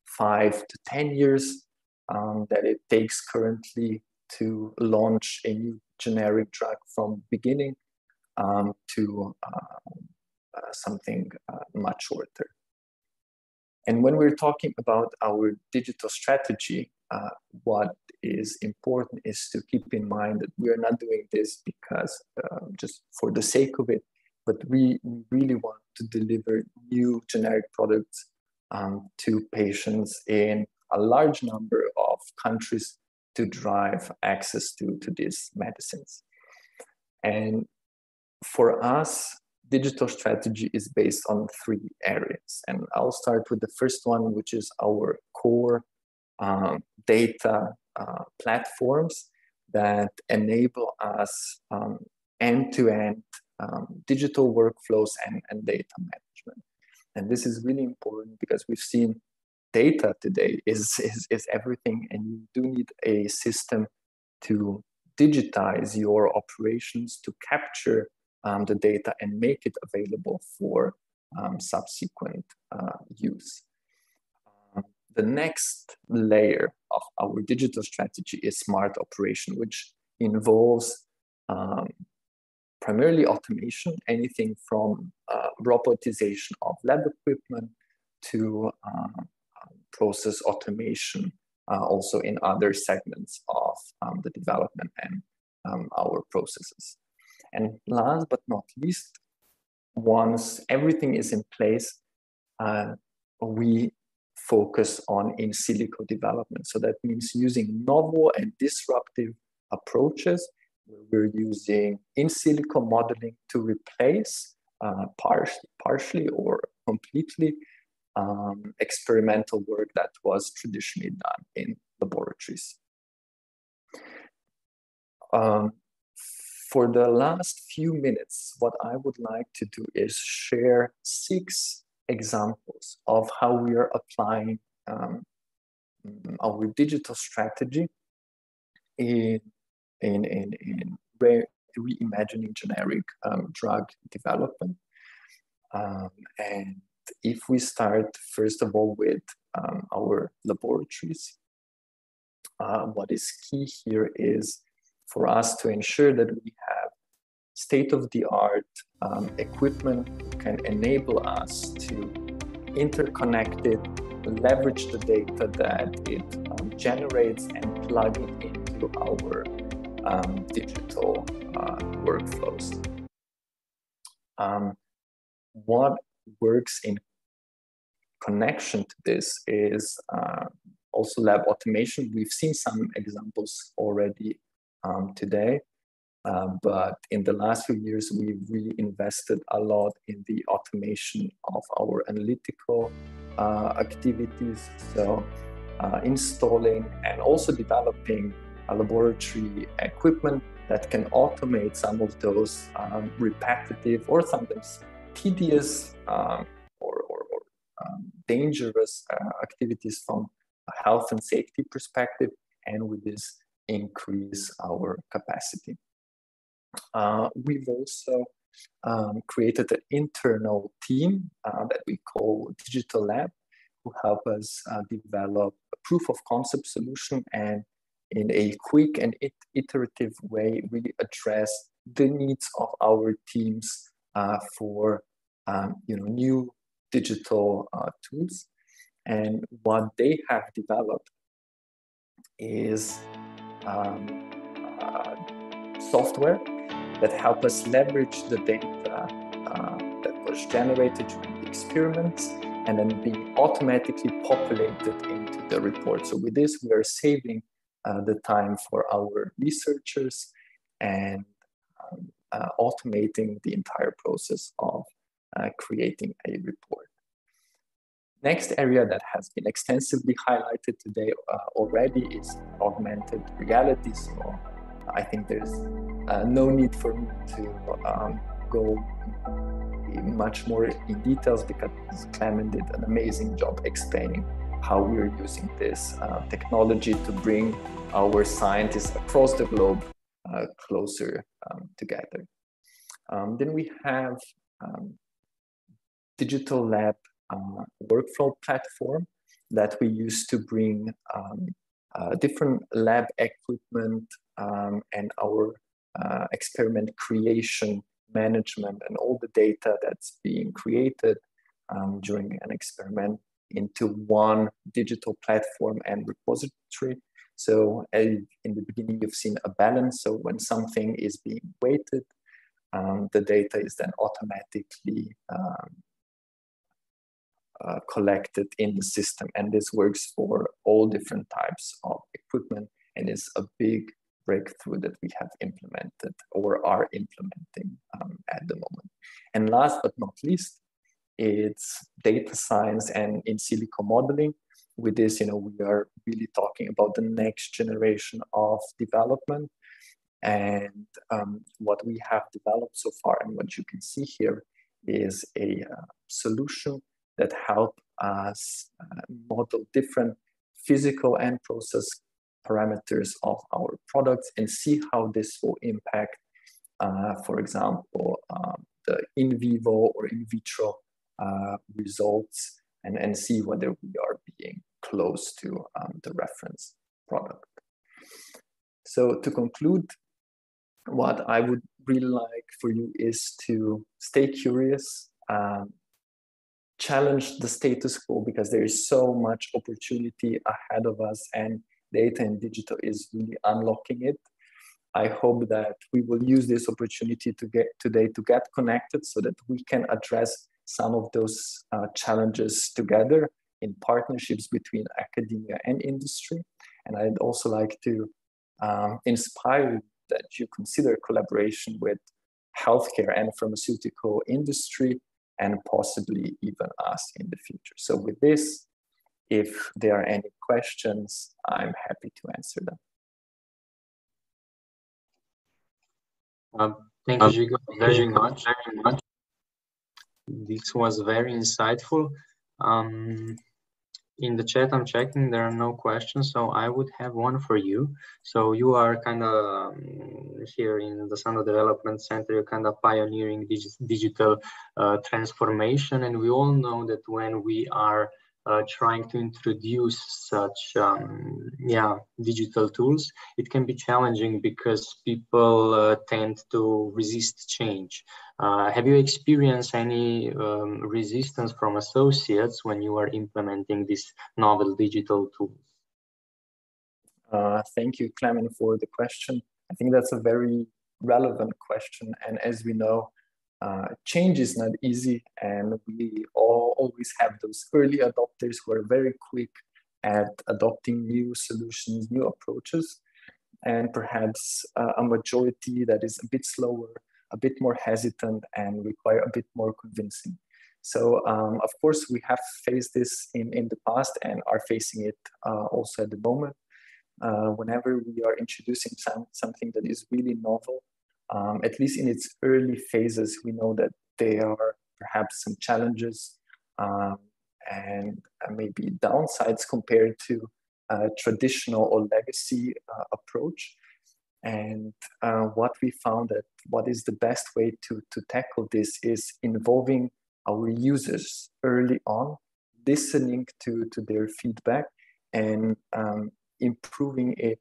five to 10 years um, that it takes currently to launch a new generic drug from beginning um, to um, uh, something uh, much shorter. And when we're talking about our digital strategy, uh, what is important is to keep in mind that we are not doing this because uh, just for the sake of it, but we really want to deliver new generic products um, to patients in a large number of countries to drive access to, to these medicines. And for us, digital strategy is based on three areas. And I'll start with the first one, which is our core um, data uh, platforms that enable us end to end digital workflows and, and data management. And this is really important because we've seen data today is, is, is everything, and you do need a system to digitize your operations to capture um, the data and make it available for um, subsequent uh, use. The next layer of our digital strategy is smart operation, which involves um, primarily automation, anything from uh, robotization of lab equipment to uh, process automation uh, also in other segments of um, the development and um, our processes. And last but not least, once everything is in place, uh, we focus on in silico development. So that means using novel and disruptive approaches. We're using in silico modeling to replace uh, partially, partially or completely um, experimental work that was traditionally done in laboratories. Um, for the last few minutes, what I would like to do is share six examples of how we are applying um, our digital strategy in, in, in, in re reimagining generic um, drug development. Um, and if we start, first of all, with um, our laboratories, uh, what is key here is for us to ensure that we have state-of-the-art um, equipment can enable us to interconnect it, leverage the data that it um, generates and plug it into our um, digital uh, workflows. Um, what works in connection to this is uh, also lab automation. We've seen some examples already um, today. Uh, but in the last few years, we've really invested a lot in the automation of our analytical uh, activities. So, uh, installing and also developing a laboratory equipment that can automate some of those um, repetitive or sometimes tedious um, or, or, or um, dangerous uh, activities from a health and safety perspective, and with this increase our capacity. Uh, we've also um, created an internal team uh, that we call Digital Lab, who help us uh, develop a proof of concept solution and in a quick and it iterative way really address the needs of our teams uh, for um, you know new digital uh, tools. And what they have developed is um, uh, software that help us leverage the data uh, that was generated during the experiments and then being automatically populated into the report. So with this, we are saving uh, the time for our researchers and um, uh, automating the entire process of uh, creating a report. Next area that has been extensively highlighted today uh, already is augmented reality. So I think there's uh, no need for me to um, go much more in details because Klemen did an amazing job explaining how we're using this uh, technology to bring our scientists across the globe uh, closer um, together. Um, then we have um, digital lab uh, workflow platform that we use to bring um, uh, different lab equipment um, and our uh, experiment creation management and all the data that's being created um, during an experiment into one digital platform and repository. So in the beginning, you've seen a balance. So when something is being weighted, um, the data is then automatically um, uh, collected in the system. And this works for all different types of equipment, and is a big breakthrough that we have implemented or are implementing um, at the moment. And last but not least, it's data science and in silico modeling. With this, you know, we are really talking about the next generation of development and um, what we have developed so far and what you can see here is a uh, solution that help us uh, model different physical and process parameters of our products and see how this will impact, uh, for example, um, the in vivo or in vitro uh, results and, and see whether we are being close to um, the reference product. So to conclude, what I would really like for you is to stay curious, um, challenge the status quo because there is so much opportunity ahead of us and data and digital is really unlocking it. I hope that we will use this opportunity to get today to get connected so that we can address some of those uh, challenges together in partnerships between academia and industry. And I'd also like to um, inspire that you consider collaboration with healthcare and pharmaceutical industry and possibly even us in the future. So with this, if there are any questions, I'm happy to answer them. Um, thank you, Žiga, very much. Very much. This was very insightful. Um, in the chat, I'm checking, there are no questions, so I would have one for you. So you are kind of um, here in the Sandoz Development Center, you're kind of pioneering digi digital uh, transformation. And we all know that when we are uh, trying to introduce such um, yeah digital tools it can be challenging because people uh, tend to resist change. Uh, have you experienced any um, resistance from associates when you are implementing these novel digital tools? Uh, thank you Klemen for the question. I think that's a very relevant question. And as we know uh, change is not easy, and we all always have those early adopters who are very quick at adopting new solutions, new approaches, and perhaps uh, a majority that is a bit slower, a bit more hesitant, and require a bit more convincing. So, um, of course, we have faced this in, in the past and are facing it uh, also at the moment. Uh, whenever we are introducing some, something that is really novel, um, at least in its early phases, we know that there are perhaps some challenges um, and uh, maybe downsides compared to a traditional or legacy uh, approach. And uh, what we found that what is the best way to, to tackle this is involving our users early on, listening to, to their feedback and um, improving it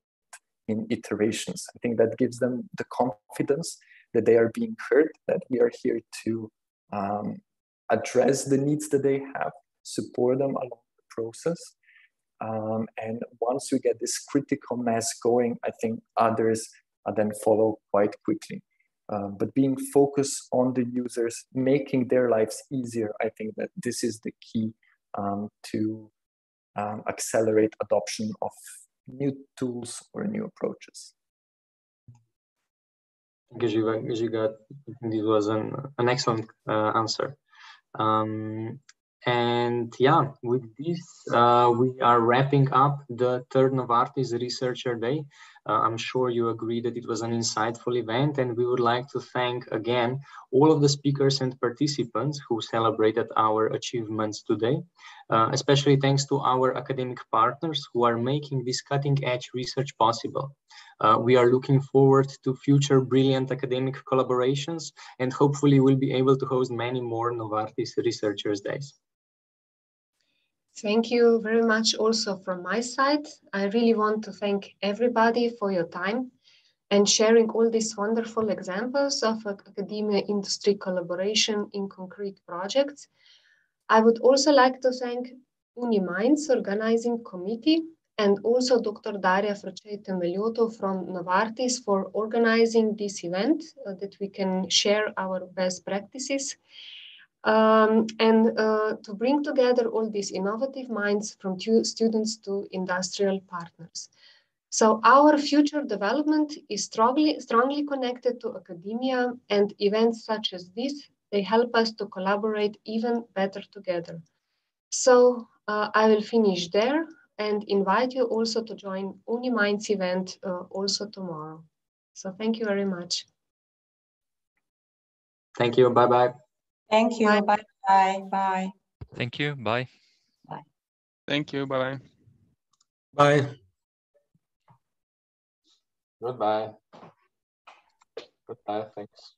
in iterations. I think that gives them the confidence that they are being heard, that we are here to um, address the needs that they have, support them along the process. Um, and once we get this critical mass going, I think others then follow quite quickly. Um, but being focused on the users, making their lives easier, I think that this is the key um, to um, accelerate adoption of new tools or new approaches. Thank you, Žiga. This was an, an excellent uh, answer. Um, and yeah, with this, uh, we are wrapping up the third Novartis Researcher Day. Uh, I'm sure you agree that it was an insightful event, and we would like to thank again all of the speakers and participants who celebrated our achievements today. Uh, especially thanks to our academic partners who are making this cutting edge research possible. Uh, we are looking forward to future brilliant academic collaborations and hopefully we'll be able to host many more Novartis Researchers Days. Thank you very much also from my side. I really want to thank everybody for your time and sharing all these wonderful examples of academia industry collaboration in concrete projects. I would also like to thank UniMinds organizing committee and also Dr. Daria Frăcei-Temeliotu from Novartis for organizing this event uh, that we can share our best practices um, and uh, to bring together all these innovative minds from students to industrial partners. So our future development is strongly, strongly connected to academia and events such as this, they help us to collaborate even better together. So uh, I will finish there and invite you also to join UniMinds event uh, also tomorrow. So thank you very much. Thank you. Bye bye. Thank you. Bye bye. Bye. Thank you. Bye. Bye. Thank you. Bye bye. Bye. Goodbye. Goodbye. Thanks.